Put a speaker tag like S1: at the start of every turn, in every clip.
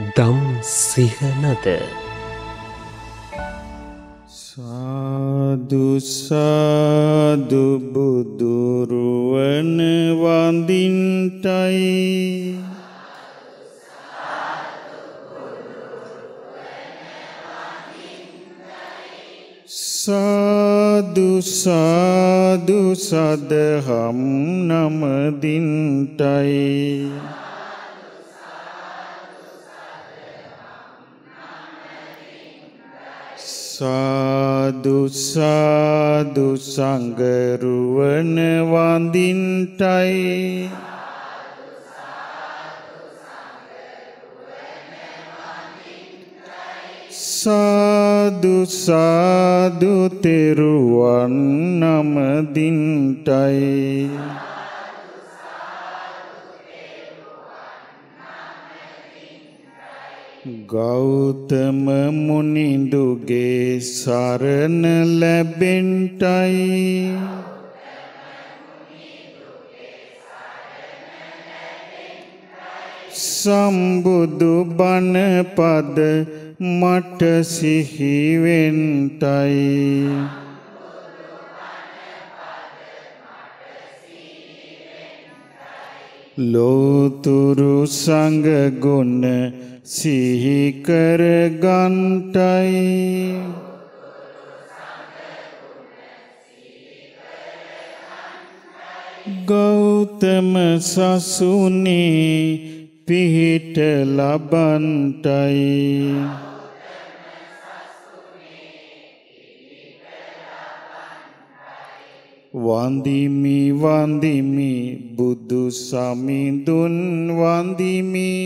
S1: දම් සිහනද
S2: සාදුසාදුබුදුරුවන වඳින්ටයි. සාදුසාදු සදහම් නමදින්ටයි. සාදුසාදු සංගරුවන වඳින්ටයි. සාදුසාදු තෙරුවන් නමදින්ටයි ගෞතම මුනිදුගේ සරණ ලැබෙන්ටයි. සම්බුදු බණපද මට සිහිවෙන්ටයි ලෝතුරු සංගගුණ සිහිකර ගන්ටයි. ගෞතම සසුනේ පිහිට ලබන්ටයි. වන්දිමි වන්දිමි බුදු සමිඳුන් වන්දිමි.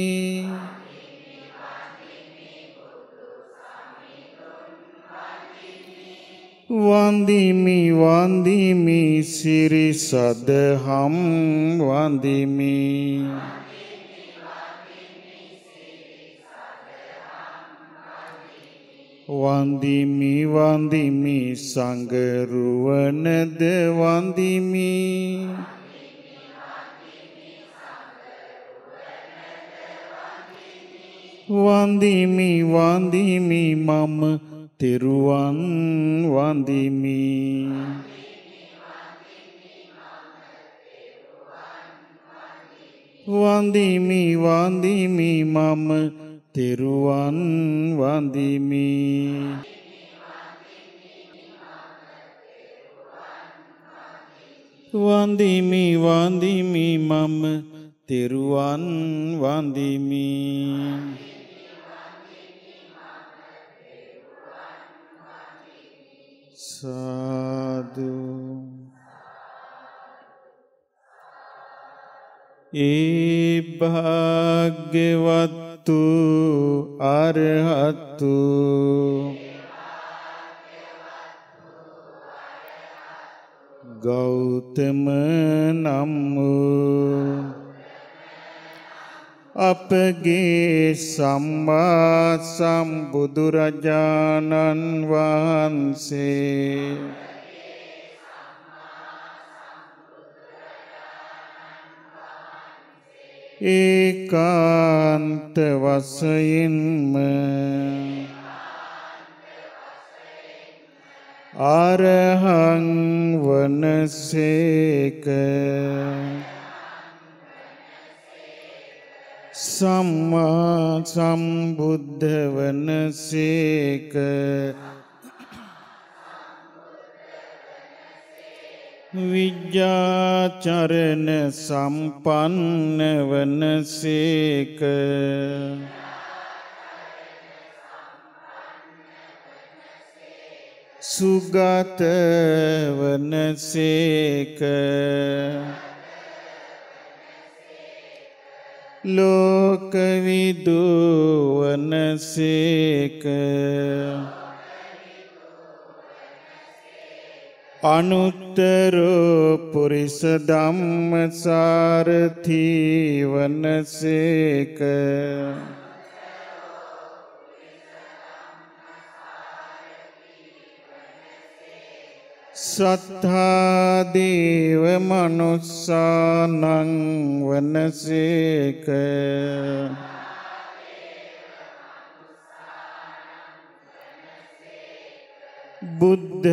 S2: වන්දිමි වන්දිමි සිරි සදහම් වන්දිමි. වන්දිමි වන්දිමි සංගරුවනද වන්දිමි. වන්දිමි වන්දිමි මම තෙරුවන් වන්දිමි වන්දිමි වන්දිමි මම තෙරුවන් වඳිමි වන්දිමි වන්දිමි මම තෙරුවන් වන්දිමි සාදු. ඒ භාග්‍යවත් අරහත්තු. අරහත්තු ගෞතම නම් අපගේ සම්මා සම්බුදුරජාණන් වහන්සේ. ඒකාන්ත වසයෙන්ම අරහං වනසේක සම්මා සම්බුද්ධ වනසේක විජ්ජාචරණ සම්පන්න වනසේක සුගත වනසේක ලෝකවිදු වනසේක අනුත්තරෝ පුරිස ධම්මසාරථී වනසේක සත්තා දේව මනුස්සානං වනසේක. බුද්ධ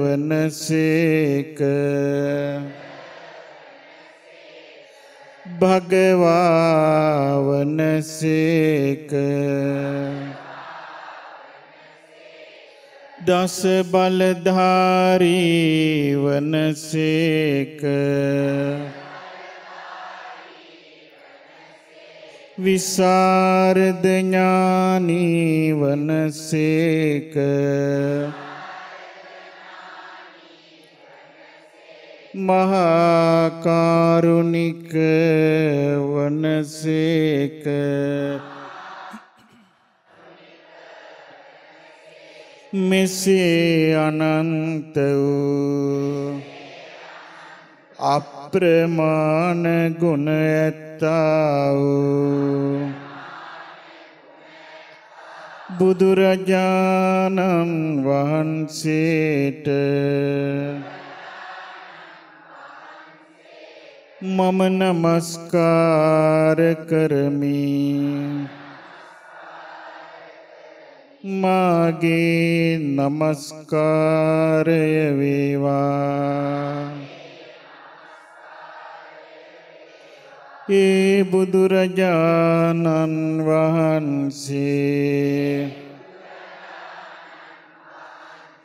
S2: වනසේක. භගවා වනසේක. දස බලධාරී වනසේක. විසරද ඥානී වනසේක. මහාකාරුණික වනසේක. මෙසේ අනන්ත වූ අප්‍රමාණ ගුණ ඇත්තා වූ බුදුරජාණන් වහන්සේට මම නමස්කාර කරමි. මාගේ නමස්කාරය වේවා. ඒ බුදුරජාණන් වහන්සේ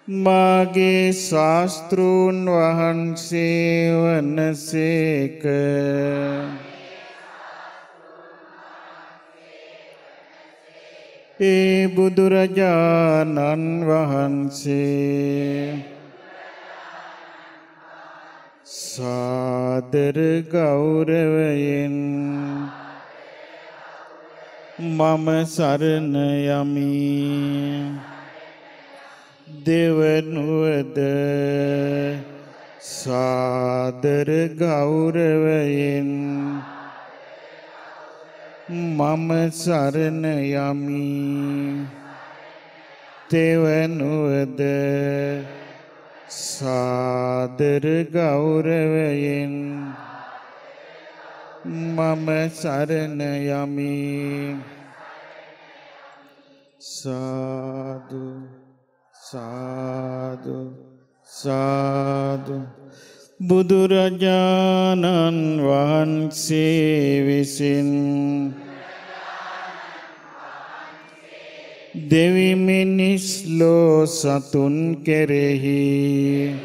S2: මාගේ ශාස්තෘන් වහන්සේ වනසේක. ඒ බුදුරජාණන් වහන්සේ. සාදර ගෞරවයෙන් මම සරණ යමි. දෙවනුවද සාදර ගෞරවයෙන් මම සරණ යමි. තෙවනුවද සාදර ගෞරවයෙන් මම සරණ යමි. සාදු සාදු සාදු. බුදුරජාණන් වහන්සේ විසින් දෙවිමිනිස් ලෝ සතුන් කෙරෙහි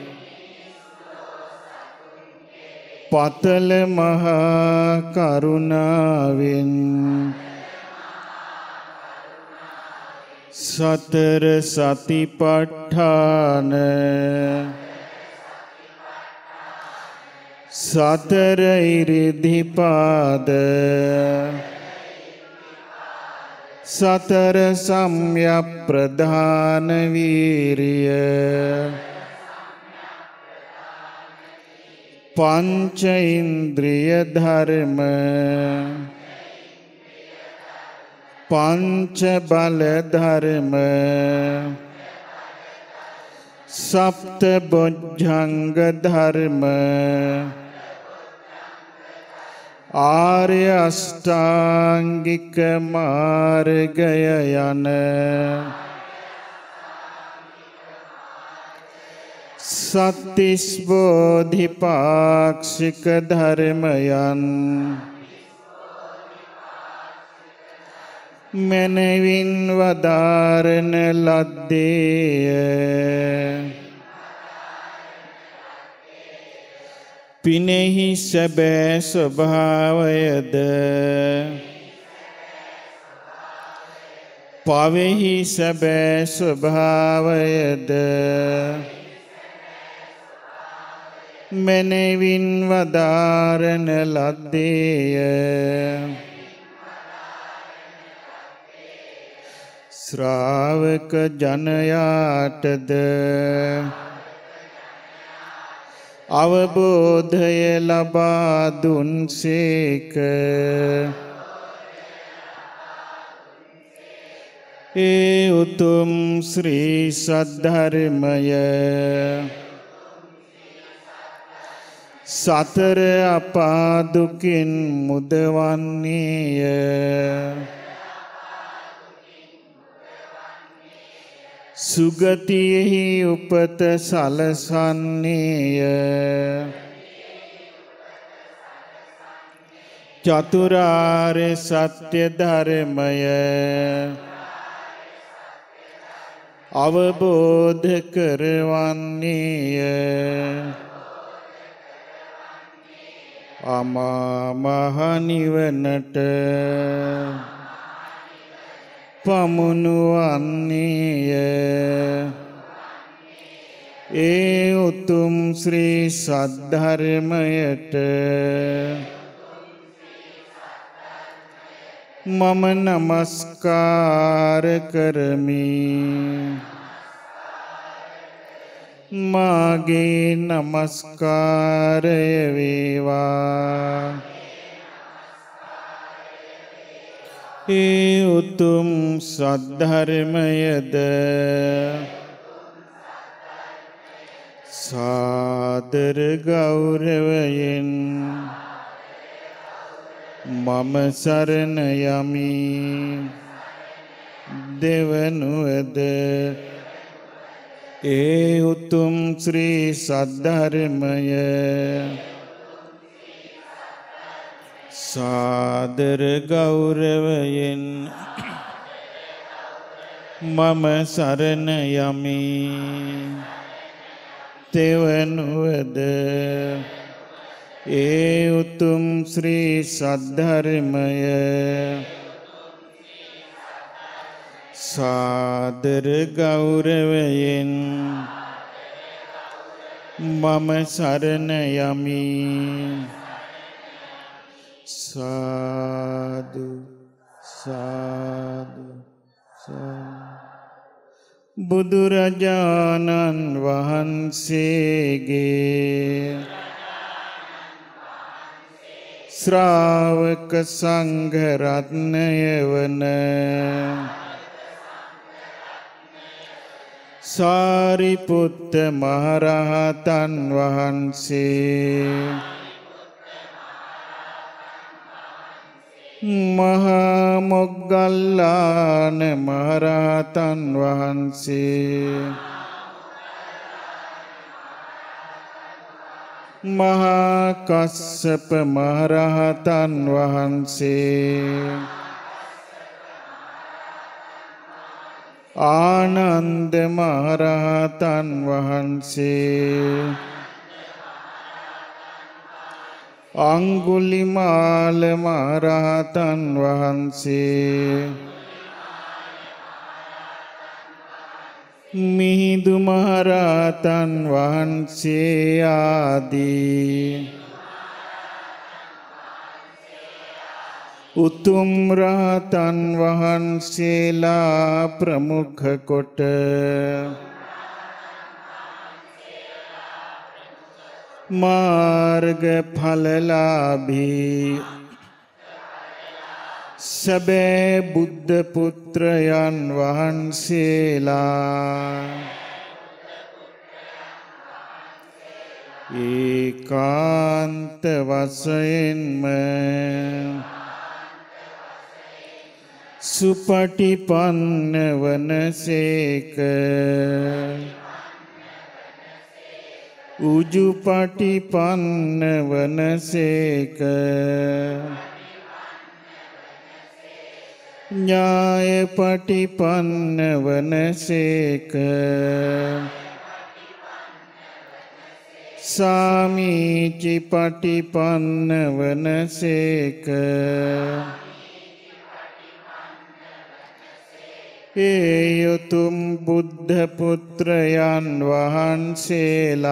S2: පතල මහා කරුණාවෙන් සතර සතිපට්ඨාන සතර ඉරිදිපාද සතර සම්යක් ප්‍රධාන වීරිය. පංච ඉන්ද්‍රිය ධර්ම. පංච බල ධර්ම. සප්ත බොජ්ජංග ධර්ම. ආර්ය අෂ්ටාංගික මාර්ගය යන සත්තිස් බෝධිපාක්ෂික ධර්මයන් මැනවින් වදාරන ලද්දේය. පිනෙහි සැබෑ ස්වභාවයද? පවෙහි සැබෑ ස්වභාවයද? මැනවින් වදාරන ලද්දේය. ශ්‍රාවක ජනයාටද? අවබෝධය ලබා දුන්සේක ඒ උතුම් ශ්‍රී සද්ධර්මය. සතර අපාදුකින් මුදවන්නේය. සුගතියෙහි උපත සලසන්නේය. චතුරාර්ය සත්‍ය ධර්මය. අවබෝධ කරවන්නේය. අමා මහ නිවනට පමුණුවන්නේය ඒ උතුම් ශ්‍රී සද්ධර්මයට මම නමස්කාර කරමි. මාගේ නමස්කාරය වේවා. ඒ උතුම් සද්ධර්මයද? සාදර ගෞරවයෙන් මම සරණ යමි. දෙවනුවද ඒ උතුම් ශ්‍රී සද්ධර්මය. සාදර ගෞරවයෙන් මම සරණ යමි. තෙවනුවද ඒ උතුම් ශ්‍රී සද්ධර්මය. සාදර ගෞරවයෙන් මම සරණ යමි. සාදු සාදු බුදුරජාණන් වහන්සේගේ ශ්‍රාවක සංඝරත්නය වන සාරිපුත්ත මහරහතන් වහන්සේ මහා මොග්ගල්ලාන මහරහතන් වහන්සේ. මහා කස්සප මහරහතන් වහන්සේ. ආනන්ද මහරහතන් වහන්සේ. අංගුලිමාල මහරහතන් වහන්සේ. මිහිඳු මහරහතන් වහන්සේ ආදී. උතුම් රහතන් වහන්සේලා ප්‍රමුඛ කොට මාර්ග ඵලලාභී සැබෑ බුද්ධ පුත්‍රයන් වහන්සේලා ඒකාන්ත වශයෙන්ම සුපටිපන්න වනසේක උජුපටිපන්න වනසේක ඥායපටිපන්න වනසේක සාමීචිපටිපන්න වනසේක ඒ යුතුම් බුද්ධ පුත්‍රයන් වහන්සේලා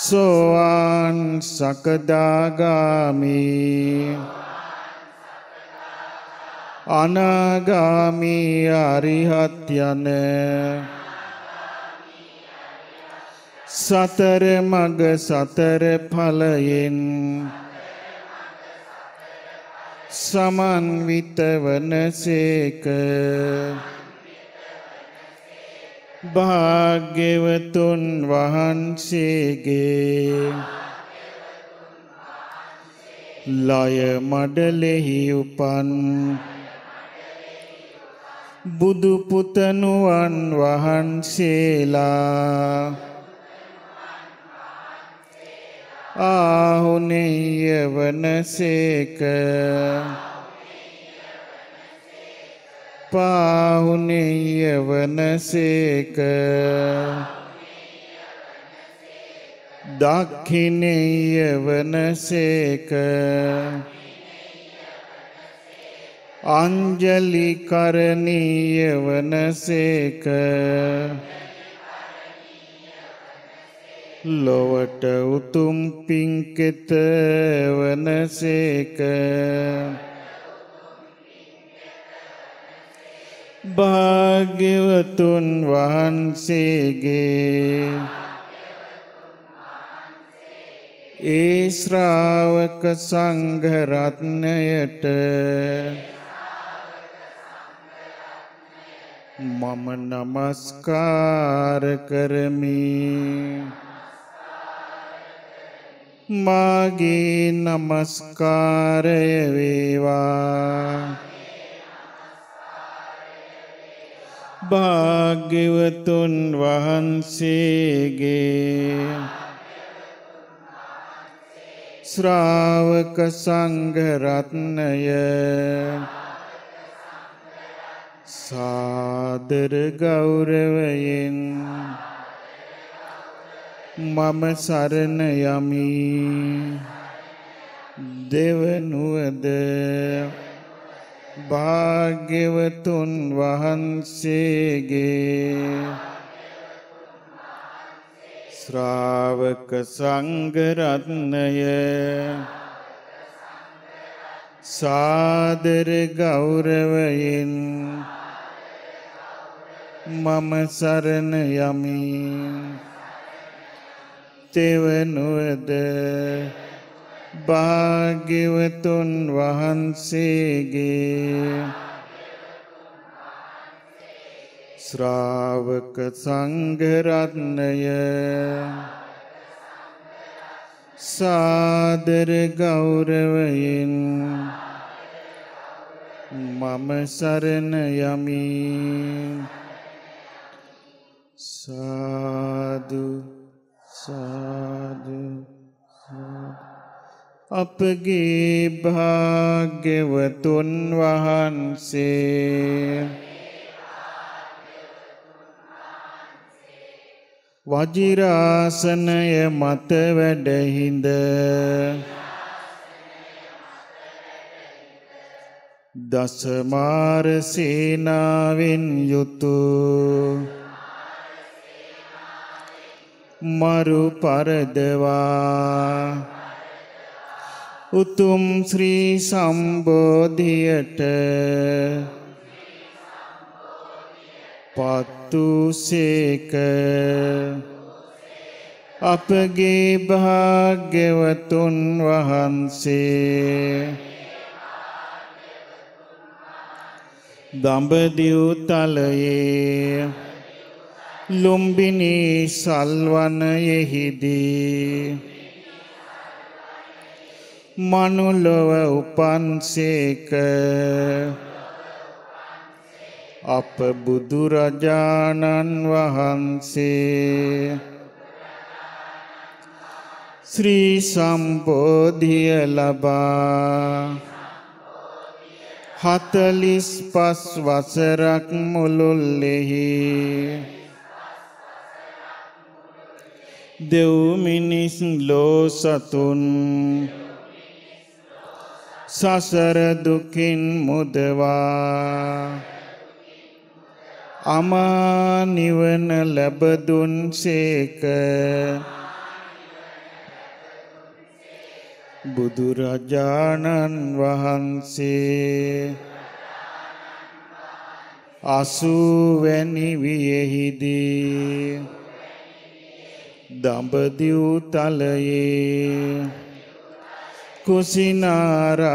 S2: සෝවාන් සකදාගාමි අනාගාමි අරිහත් යන සතර මග සතර ඵලයෙන් සමන්විත වනසේක භාග්‍යවතුන් වහන්සේගේ ලය මඩලෙහි උපන්. බුදු පුතනුවන් වහන්සේලා ආහුනෙය වනසේක පාහුනෙය වනසේක දක්ඛිනෙය වනසේක අංජලි කරණීය වනසේක ලොවට උතුම් පින්කෙත වනසේක. භාග්‍යවතුන් වහන්සේගේ ඒ ශ්‍රාවක සංඝරත්නයට මම නමස්කාර කරමි. මාගේ නමස්කාරය වේවා. භාග්‍යවතුන් වහන්සේගේ ශ්‍රාවක සංඝරත්නය සාදර ගෞරවයෙන් මම සරණ යමි. දෙවනුවද භාග්‍යවතුන් වහන්සේගේ ශ්‍රාවක සංඝරත්නය සාදර ගෞරවයෙන් මම සරණ යමි. තෙවනුවද භාග්‍යවතුන් වහන්සේගේ ශ්‍රාවක සංඝරත්නය සාදර ගෞරවයෙන් මම සරණ යමි. සාදු සාදු අපගේ භාග්‍යවතුන් වහන්සේ. වජිරාසනය මත වැඩහිඳ. දසමාර සේනාවෙන් යුතු. මරු පරදවා උතුම් ශ්‍රී සම්බෝධියට පත්තුසේක අපගේ භාග්‍යවතුන් වහන්සේ දඹදිව් තලයේ ලුම්බිනී සල්වනයෙහිදී. මනුලොව උපන්සේක අප බුදුරජාණන් වහන්සේ. ශ්‍රී සම්බෝධිය ලබා. හතලිස් පස් වසරක් මුළුල්ලෙහි. දෙව්මිනිස් ලෝ සතුන්. සසර දුකින් මුදවා. අමා නිවන ලැබදුන් සේක. බුදුරජාණන් වහන්සේ. අසුවැනි වියෙහිදී. දඹදිව් තලයේ කුසිනාරානුවර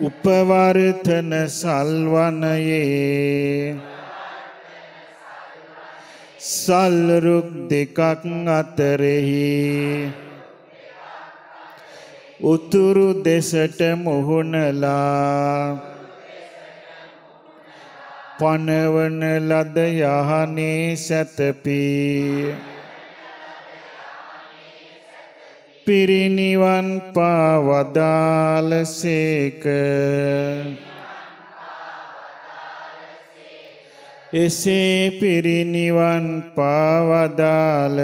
S2: උපවර්තන සල්වනයේ සල්රුක් දෙකක් අතරෙහි උතුරු දෙසට මුහුණලා පනවන ලද යහනේ සැතපී. පිරිනිවන් පාවදාලසේක එසේ පිරිනිවන් පාවදාල.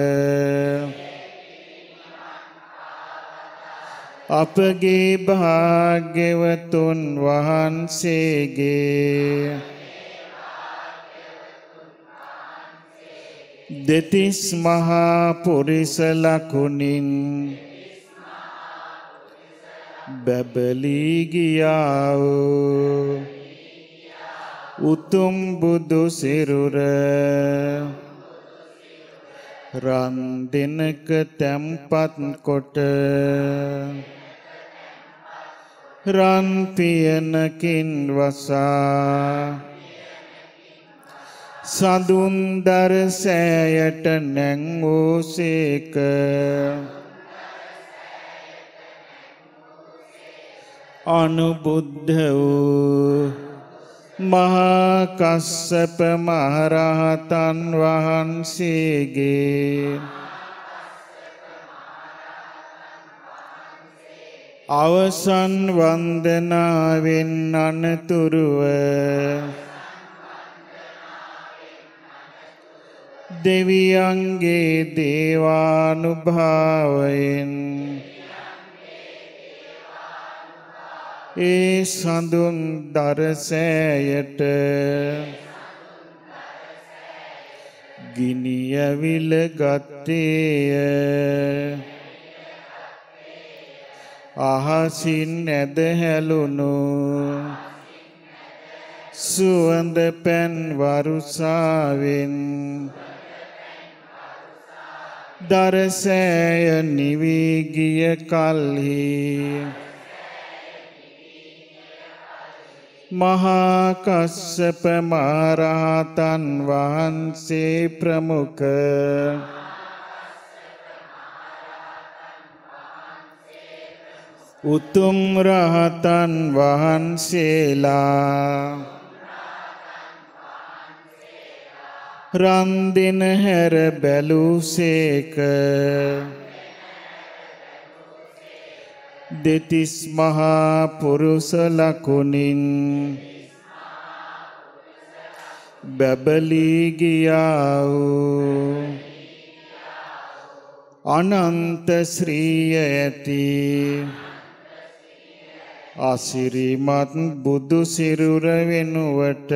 S2: අපගේ භාග්‍යවතුන් වහන්සේගේ දෙතිස් මහා පුරිස ලකුණින් බැබලී ගියාව උතුම් බුදු සිරුර. රන් දෙනක තැම්පත් කොට රන් පියනකින් වසා සඳුන්දර සෑයට නැංවූසේක අනුබුද්ධ වූ මහාකස්සප මහරහතන් වහන්සේගේ අවසන් වන්දනාවෙන් අනතුරුව දෙවියන්ගේ දේවානුභාවයෙන් ඒ සඳුන් දරසෑයට ගිනියවිල ගත්තේය අහසින් ඇදහැලුණු සුවඳ පැන් වරුසාවෙන් දරසෑය නිවීගිය කල්හි. මහාකස්සප මහරහතන් වහන්සේ ප්‍රමුඛ. උතුම් රහතන් වහන්සේලා. රන්දින හැර බැලූසේක දෙතිස් මහා පුරුස ලකුණින් බැබලී ගියා වූ අනන්ත ශ්‍රීය ඇති අසිරිමත් බුදු සිරුර වෙනුවට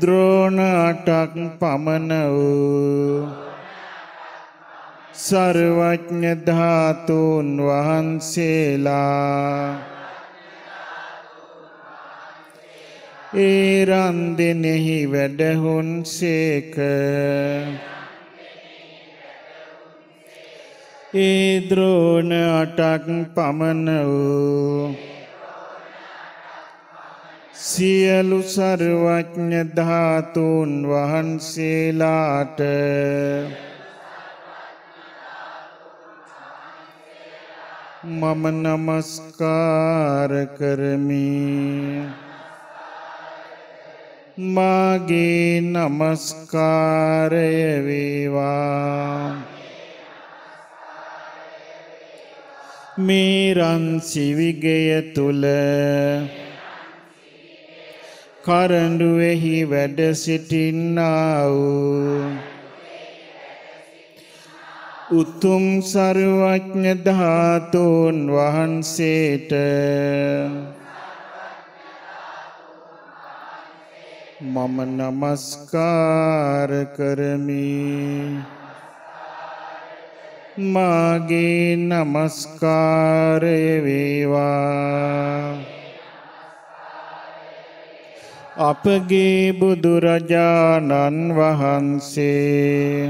S2: ද්‍රෝණ අටක් පමණ වූ සර්වඥ ධාතුන් වහන්සේලා ඒ රන්දෙනෙහි වැඩහුන් සේක ඒ ද්‍රෝණ අටක් පමණ වූ සියලු සර්වඥ ධාතුන් වහන්සේලාට මම නමස්කාර කරමි. මාගේ නමස්කාරය වේවා. මේ රන් සිවිගය තුල කරඬුවෙහි වැඩ සිටින්නා වූ උතුම් සර්වඥ ධාතුන් වහන්සේට මම නමස්කාර කරමි. මාගේ නමස්කාරය වේවා. අපගේ බුදුරජාණන් වහන්සේ.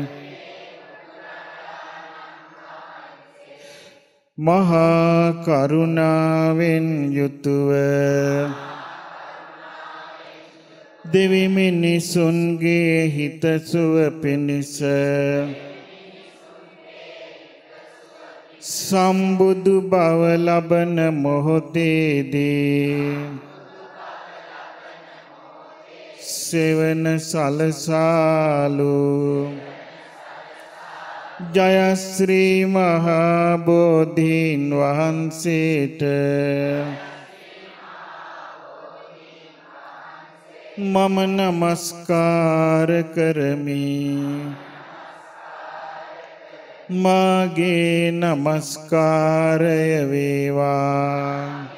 S2: මහා කරුණාවෙන් යුතුව දෙවි මිනිසුන්ගේ හිතසුව පිණිස සම්බුදු බව ලබන මොහොතේදී සෙවන සලසාලු. ජයශ්‍රී මහා බෝධීන් වහන්සේට මම නමස්කාර කරමි. මාගේ නමස්කාරය වේවා.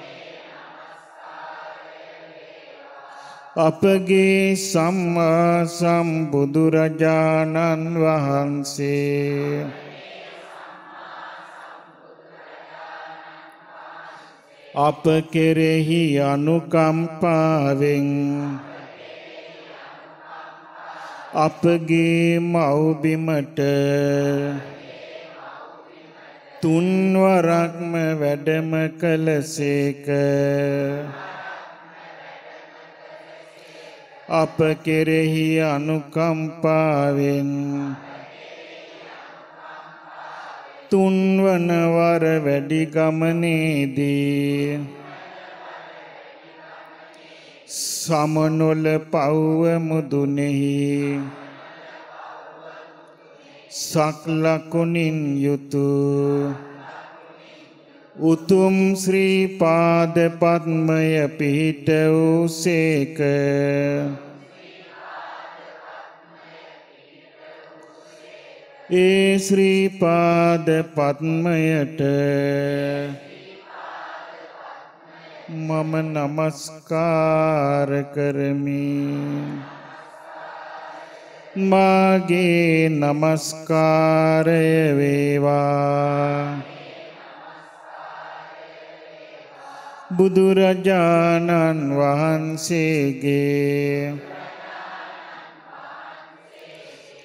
S2: අපගේ සම්මා සම්බුදුරජාණන් වහන්සේ. අප කෙරෙහි අනුකම්පාවෙන් අපගේ මව්බිමට තුන්වරක්ම වැඩම කළසේක. අප කෙරෙහි අනුකම්පාවෙන් තුන්වන වර වැඩි ගමනේදී සමනොල පව්ව මුදුනෙහි සක්ලකුණින් යුතු උතුම් ශ්‍රී පාද පද්මය පිහිට වූ සේක. ඒ ශ්‍රී පාද පද්මයට මම නමස්කාර කරමි. මාගේ නමස්කාරය වේවා. බුදුරජාණන් වහන්සේගේ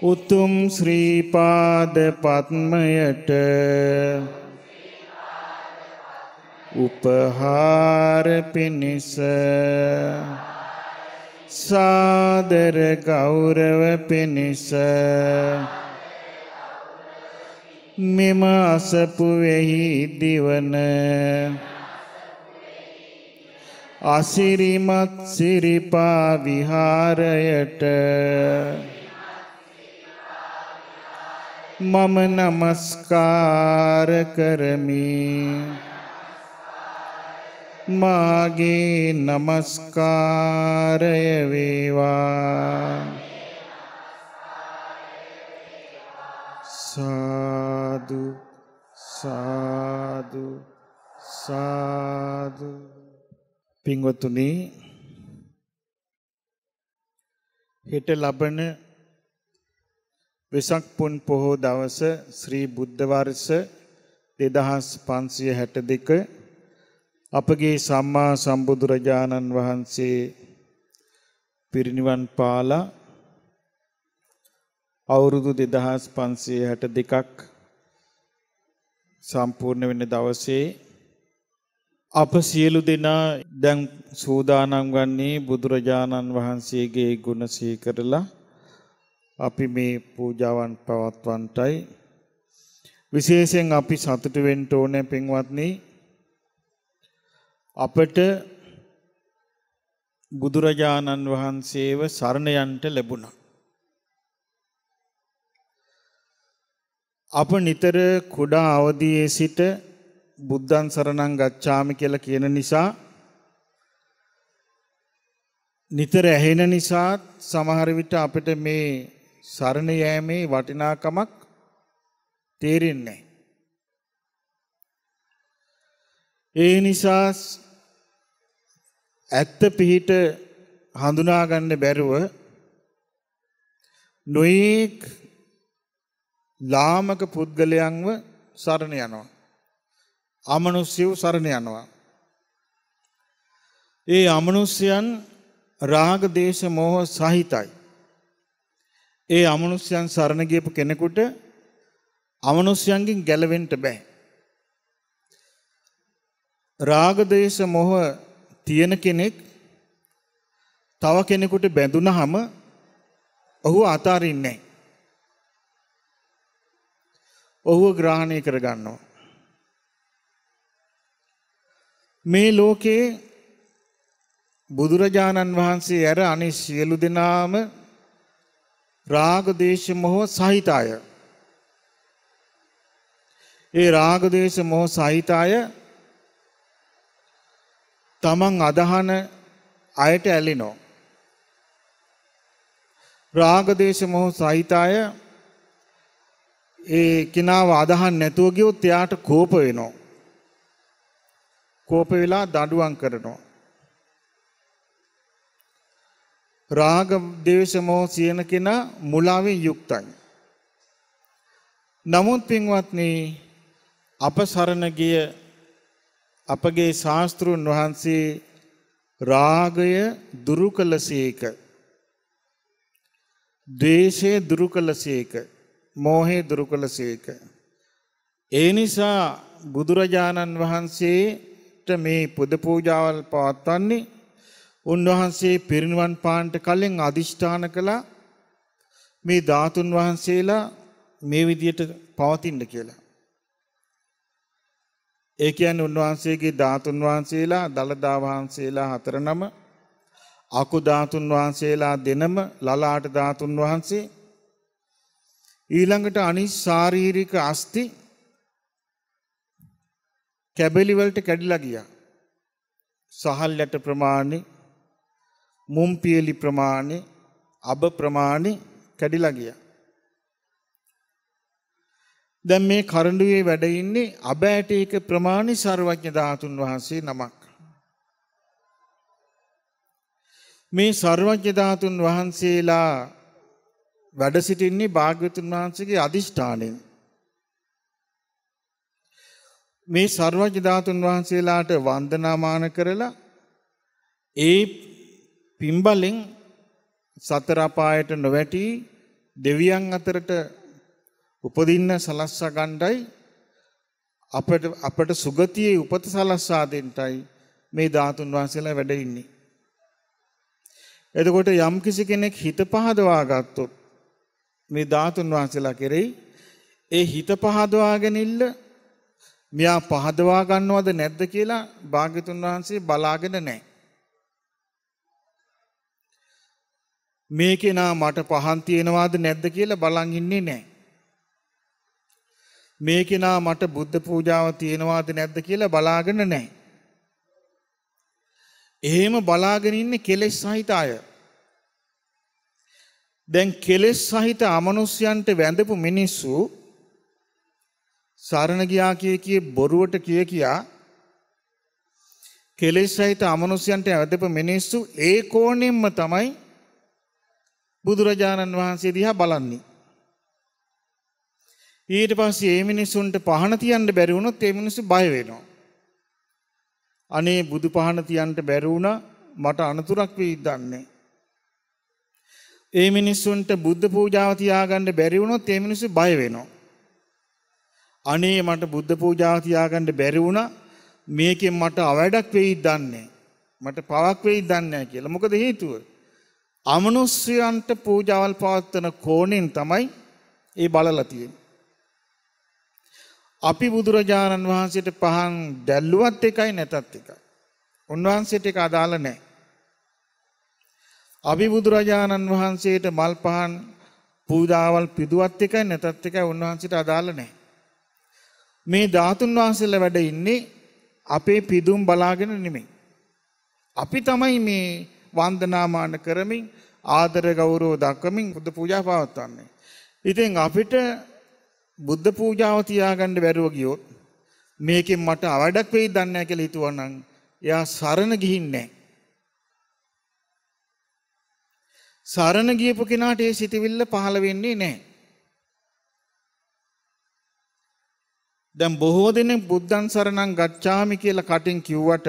S2: උතුම් ශ්‍රීපාද පත්මයට උපහාර පිණිස සාදර ගෞරව පිණිස මෙම අසපුවෙහි දිවන අසිරිමත් සිරිපා විහාරයට මම නමස්කාර කරමි. මාගේ නමස්කාරය වේවා. සාදු සාදු සාදු. පින්වතුනි හෙට ලබන වෙසක් පුන් පොහෝ දවස ශ්‍රී බුද්ධ වර්ෂ 2562 අපගේ සම්මා සම්බුදුරජාණන් වහන්සේ පිරිනිවන් පාලා අවුරුදු 2562ක් සම්පූර්ණ වෙන දවසේ අප සියලු දෙනා දැන් සූදානම් වන්නේ බුදුරජාණන් වහන්සේගේ ගුණ සීකරලා අපි මේ පූජාවන් පවත්වන්නටයි විශේෂයෙන් අපි සතුටු වෙන්න ඕනේ පින්වත්නි අපට බුදුරජාණන් වහන්සේව සරණ යන්ට ලැබුණා. අප නිතර කුඩා අවදියේ සිට බුද්ධං සරණං ගච්ඡාමි කියලා කියන නිසා නිතර ඇහෙන නිසා සමහර විට අපිට මේ සරණ යෑමේ වටිනාකමක් තේරෙන්නේ ඒ නිසා ඇත්ත පිහිට හඳුනා ගන්න බැරුව නොයෙක් ලාමක පුද්ගලයන්ව සරණ යනවා. අමනුෂ්‍යව සරණ යනවා. ඒ අමනුෂ්‍යයන් රාග දේශ මොහ සහිතයි. ඒ අමනුෂ්‍යයන් සරණ ගියපු කෙනෙකුට අමනුෂ්‍යයන්ගෙන් ගැලවෙන්න බෑ. රාග දේශ මොහ තියෙන කෙනෙක් තව කෙනෙකුට බැඳුනහම ඔහු අතාරින්නේ නැහැ. ඔහුව ග්‍රහණය කරගන්නවා. මේ ලෝකේ බුදුරජාණන් වහන්සේ ඇර අනි සියලු දෙනාම රාග දේශ මොහ සහිත අය. ඒ රාග දේශ මොහ සහිත අය තමන් අදහන අයට ඇලිනෝ. රාග දේශ මොහ සහිත අය ඒ කෙනාව අදහන් නැතුව ගියොත් එයාට කෝප වෙනවා. කෝප වෙලා දඬුවම් කරනවා. රාග දේශ මොහ සියන කෙනා මුලාවෙන් යුක්තයි. නමුත් පින්වත්නි අප සරණ ගිය අපගේ ශාස්ත්‍රුන් වහන්සේ රාගය දුරු කළසේක. ද්වේෂය දුරු කළසේක. මෝහය දුරු කළසේක. ඒ නිසා බුදුරජාණන් වහන්සේට මේ පුද පූජාවල් පවත්වන්නේ උන්වහන්සේ පිරිනිවන් පාන්ට කලින් අදිෂ්ඨාන කළා මේ ධාතුන් වහන්සේලා මේ විදියට පවතින්න කියලා. ඒ කියන්නේ උන්වහන්සේගේ ධාතුන් වහන්සේලා දලදා වහන්සේලා හතර නම අකු ධාතුන් වහන්සේලා දෙනම ලලාට ධාතුන් වහන්සේ ඊළඟට අනිත් ශාරීරික අස්ති කැබලි වලට කැඩිලා ගියා. සහල් යට ප්‍රමාණි මුම් පියලි ප්‍රමාණි අබ ප්‍රමාණි කැඩිලා ගියා. දැන් මේ කරඬුවේ වැඩ ඉන්නේ අබ ඇටයක ප්‍රමාණි සර්වඥ ධාතුන් වහන්සේ නමක්. මේ සර්වඥ ධාතුන් වහන්සේලා වැඩ සිටින්නේ භාග්‍යවතුන් වහන්සේගේ අදිෂ්ඨානයෙන්. මේ සර්වඥ ධාතුන් වහන්සේලාට වන්දනාමාන කරලා ඒ පිම්බලෙන් සතර අපායට නොවැටි දෙවියන් අතරට උපදින්න සලස්සා ගණ්ඩයි අපට අපට සුගතියේ උපත සලස්සා දෙන්නයි මේ ධාතුන් වහන්සේලා වැඩ ඉන්නේ. එතකොට යම් කිසි කෙනෙක් හිත පහදවා ගත්තොත් මේ ධාතුන් වහන්සේලා කෙරෙහි ඒ හිත පහදවාගෙන ඉල්ල මෙයා පහදවා ගන්නවද නැද්ද කියලා භාග්‍යතුන් වහන්සේ බලාගෙන නැහැ. මේ කෙනා මට පහන් තියෙනවාද නැද්ද කියලා බලන් ඉන්නේ නැහැ. මේ කෙනා මට බුද්ධ පූජාව තියෙනවාද නැද්ද කියලා බලාගෙන නැහැ. එහෙම බලාගෙන ඉන්නේ කෙලෙස් සහිත අය. දැන් කෙලෙස් සහිත අමනුෂ්‍යයන්ට වැඳපු මිනිස්සු සරණ ගියා කිය කිය බොරුවට කිය කියා කෙලෙස් සහිත අමනුෂ්‍යයන්ට වැඳපු මිනිස්සු ඒ කෝණයෙන්ම තමයි බුදුරජාණන් වහන්සේ දිහා බලන්නේ. ඊට පස්සේ මේ මිනිස්සුන්ට පහන තියන්න බැරි වුණොත් ඒ මිනිස්සු බය වෙනවා. අනේ බුදු පහන තියන්න බැරි වුණා මට අනතුරක් වෙයි දන්නේ. ඒ මිනිස්සුන්ට බුද්ධ පූජාව තියාගන්න බැරි වුණොත් ඒ මිනිස්සු බය වෙනවා. අනේ මට බුද්ධ පූජාව තියාගන්න බැරි වුණා මේකෙන් මට අවඩක් වෙයි දන්නේ. මට පවක් වෙයි දන්නේ කියලා. මොකද හේතුව? අමනුෂ්‍යයන්ට පූජාවල් පවත්වන කෝණෙන් තමයි ඒ බලලා තියෙන්නේ. අපි බුදුරජාණන් වහන්සේට පහන් දැල්ලුවත් එකයි නැතත් එකයි. උන්වහන්සේට ඒක අදාළ නැහැ. අපි බුදුරජාණන් වහන්සේට මල් පහන් පූජාවල් පිදුවත් එකයි නැතත් එකයි උන්වහන්සේට අදාළ නැහැ. මේ ධාතුන් වහන්සේලා වැඩ ඉන්නේ අපේ පිදුම් බලාගෙන නෙමෙයි. අපි තමයි මේ වන්දනාමාන කරමින් ආදර ගෞරව දක්වමින් බුද්ධ පූජා පවත්වන්නේ. ඉතින් අපිට බුද්ධ පූජාව තියාගන්න බැරුව ගියොත් මේකෙන් මට අවඩක් වෙයි දන්නේ නැහැ කියලා හිතුවනම් එයා සරණ ගිහින්නේ නැහැ. සරණ ගියපු කෙනාට ඒ සිතවිල්ල පහළ වෙන්නේ නැහැ. දැන් බොහෝ දෙනෙක් බුද්ධං සරණං ගච්ඡාමි කියලා කටින් කිව්වට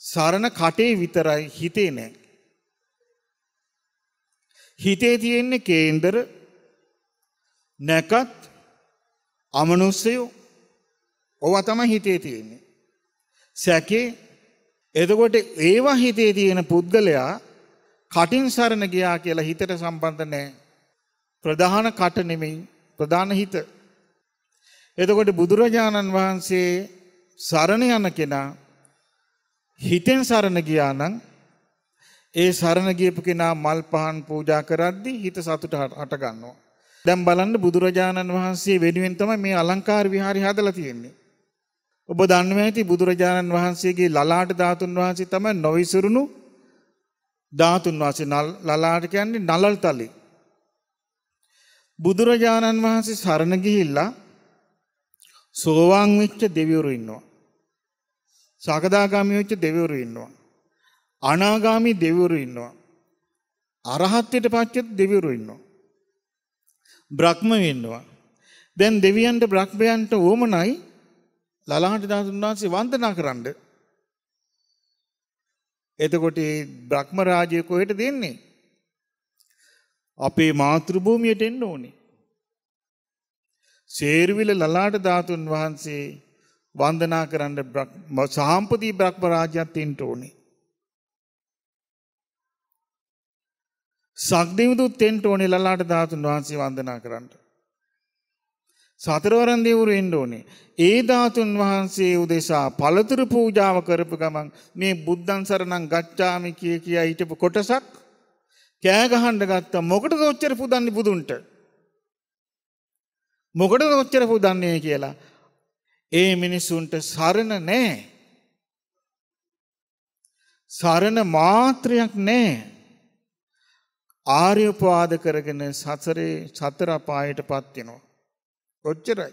S2: සරණ කටේ විතරයි හිතේ නැහැ. හිතේ තියෙන්නේ කේන්දර නැකත් අමනුස්සයෝ ඕවා තමයි හිතේ තියෙන්නේ. සැකේ එතකොට ඒවා හිතේ තියෙන පුද්ගලයා කටින් සරණ ගියා කියලා හිතට සම්බන්ධ නැහැ. ප්‍රධාන කට නෙමෙයි ප්‍රධාන හිත. එතකොට බුදුරජාණන් වහන්සේ සරණ යන කෙනා හිතෙන් සරණ ගියා නම් ඒ සරණ ගියපු කෙනා මල් පහන් පූජා කරද්දී හිත සතුට හට ගන්නවා. දැන් බලන්න බුදුරජාණන් වහන්සේ වෙනුවෙන් තමයි මේ අලංකාර විහාරය හදලා තියෙන්නේ. ඔබ දන්නවා ඇති බුදුරජාණන් වහන්සේගේ ලලාට ධාතුන් වහන්සේ තමයි නොවිසුරුණු ධාතුන් වහන්සේ ලලාට කියන්නේ නලල් තලේ. බුදුරජාණන් වහන්සේ සරණ ගිහිල්ලා සෝවාන් වෙච්ච දෙවිවරු ඉන්නවා. සකදාගාමී වෙච්ච දෙවිවරු ඉන්නවා. අනාගාමී දෙවිවරු ඉන්නවා. අරහත්ත්වයට පත්වෙච්ච දෙවිවරු ඉන්නවා. බ්‍රහ්ම වෙන්නවා. දැන් දෙවියන්ට බ්‍රහ්මයන්ට ඕමනයි ලලාට ධාතුන් වහන්සේ වන්දනා කරන්න. එතකොට බ්‍රහ්ම රාජය කොහෙට දෙන්නේ? අපේ මාතෘ භූමියට එන්න ඕනේ. සේරුවිල ලලාට ධාතුන් වහන්සේ වන්දනා කරන්න සාම්පති බ්‍රහ්ම රාජ්‍යත් එන්න ඕනේ. සක්දිවිදුත් එන්න ඕනේ ලලාට ධාතුන් වහන්සේ වන්දනා කරන්න. සතරවරන් දෙවරු එන්න ඕනේ. ඒ ධාතුන් වහන්සේ උදෙසා පළතුරු පූජාව කරපු ගමන් මේ බුද්ධං සරණං ගච්ඡාමි කිය කියා හිටපු කොටසක් කෑ ගහන්න ගත්තා. මොකටද ඔච්චර පුදන්නේ බුදුන්ට? මොකටද ඔච්චර පුදන්නේ කියලා. ඒ මිනිසුන්ට සරණ නැහැ. සරණ මාත්‍රයක් නැහැ. ආර්ය උපවාද කරගෙන සසරේ සතර අපායටපත් වෙනවා. ඔච්චරයි.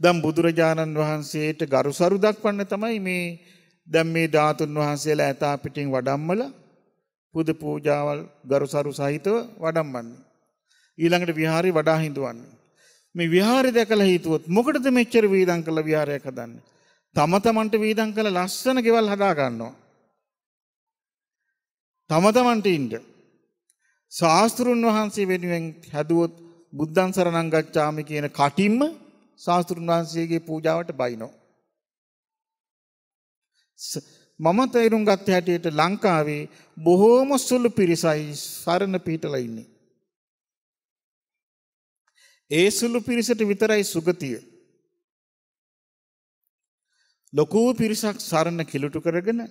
S2: දැන් බුදුරජාණන් වහන්සේට ගරුසරු දක්වන්න තමයි මේ දැන් මේ ධාතුන් වහන්සේලා ඇතා පිටින් වඩම්මලා පුද පූජාවල් ගරුසරු සහිතව වඩම්මන්නේ. ඊළඟට විහාරේ වඩා හිඳවන්නේ. මේ විහාරය දැකලා හිතුවොත් මොකටද මෙච්චර වීදම් කළ විහාරයක් හදන්නේ? තම තමන්ට වීදම් කළ ලස්සන ගෙවල් හදා ගන්නවා. තම තමන්ට ඉන්න. ශාස්ත්‍රුන් වහන්සේ වෙනුවෙන් හැදුවොත් බුද්ධං සරණං ගච්ඡාමි කියන කටින්ම ශාස්ත්‍රුන් වහන්සේගේ පූජාවට බයිනෝ. මම තේරුම් ගත්ත හැටියට ලංකාවේ බොහෝම සුළු පිරිසයි සරණ පිහිටලා ඉන්නේ. ඒ සුළු පිරිසට විතරයි සුගතිය. ලොකෝ පිරිසක් සරණ කිලුටු කරගෙන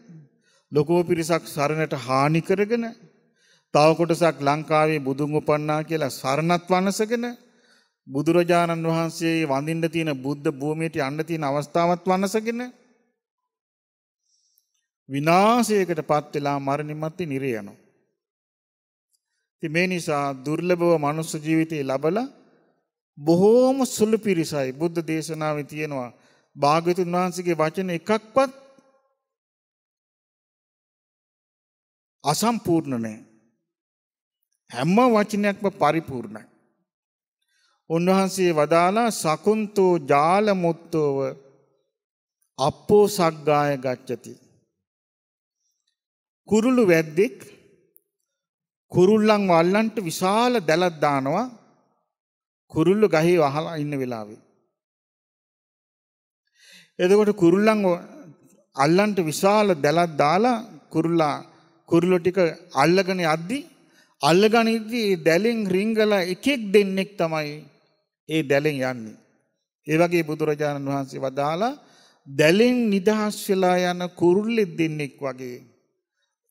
S2: ලොකෝ පිරිසක් සරණට හානි කරගෙන තව කොටසක් ලංකාවේ බුදුන් උපන්නා කියලා සරණත් වනසගෙන බුදුරජාණන් වහන්සේ වඳින්න තියෙන බුද්ධ භූමියට යන්න තියෙන අවස්ථාවත් වනසගෙන විනාශයකට පත් වෙලා මරණින් මත්තේ නිරේ යනවා. ඉතින් මේ නිසා දුර්ලභව මනුස්ස ජීවිතේ ලබලා බොහෝම සුළු පිරිසයි බුද්ධ දේශනාවේ තියෙනවා භාග්‍යතුන් වහන්සේගේ වචන එකක්වත් අසම්පූර්ණ නැහැ. හැම වචනයක්ම පරිපූර්ණයි. උන්වහන්සේ වදාලා සකුන්තෝ ජාලමුත්තෝව අප්පෝ සග්ගාය ගච්ඡති. කුරුළු වැද්දෙක් කුරුල්ලන් වල්ලන්ට විශාල දැලක් දානවා කුරුල්ලෝ ගහේ වහලා ඉන්න වෙලාවේ. එතකොට කුරුල්ලන් අල්ලන්ට විශාල දැලක් දාලා කුරුල්ලා කුරුල්ලෝ ටික අල්ලගෙන යද්දි අල්ලගෙන ඉද්දි ඒ දැලෙන් රිංගලා එකෙක් දෙන්නෙක් තමයි ඒ දැලෙන් යන්නේ. ඒ වගේ බුදුරජාණන් වහන්සේ වදාලා දැලෙන් නිදහස් වෙලා යන කුරුල්ලෙක් දෙන්නෙක් වගේ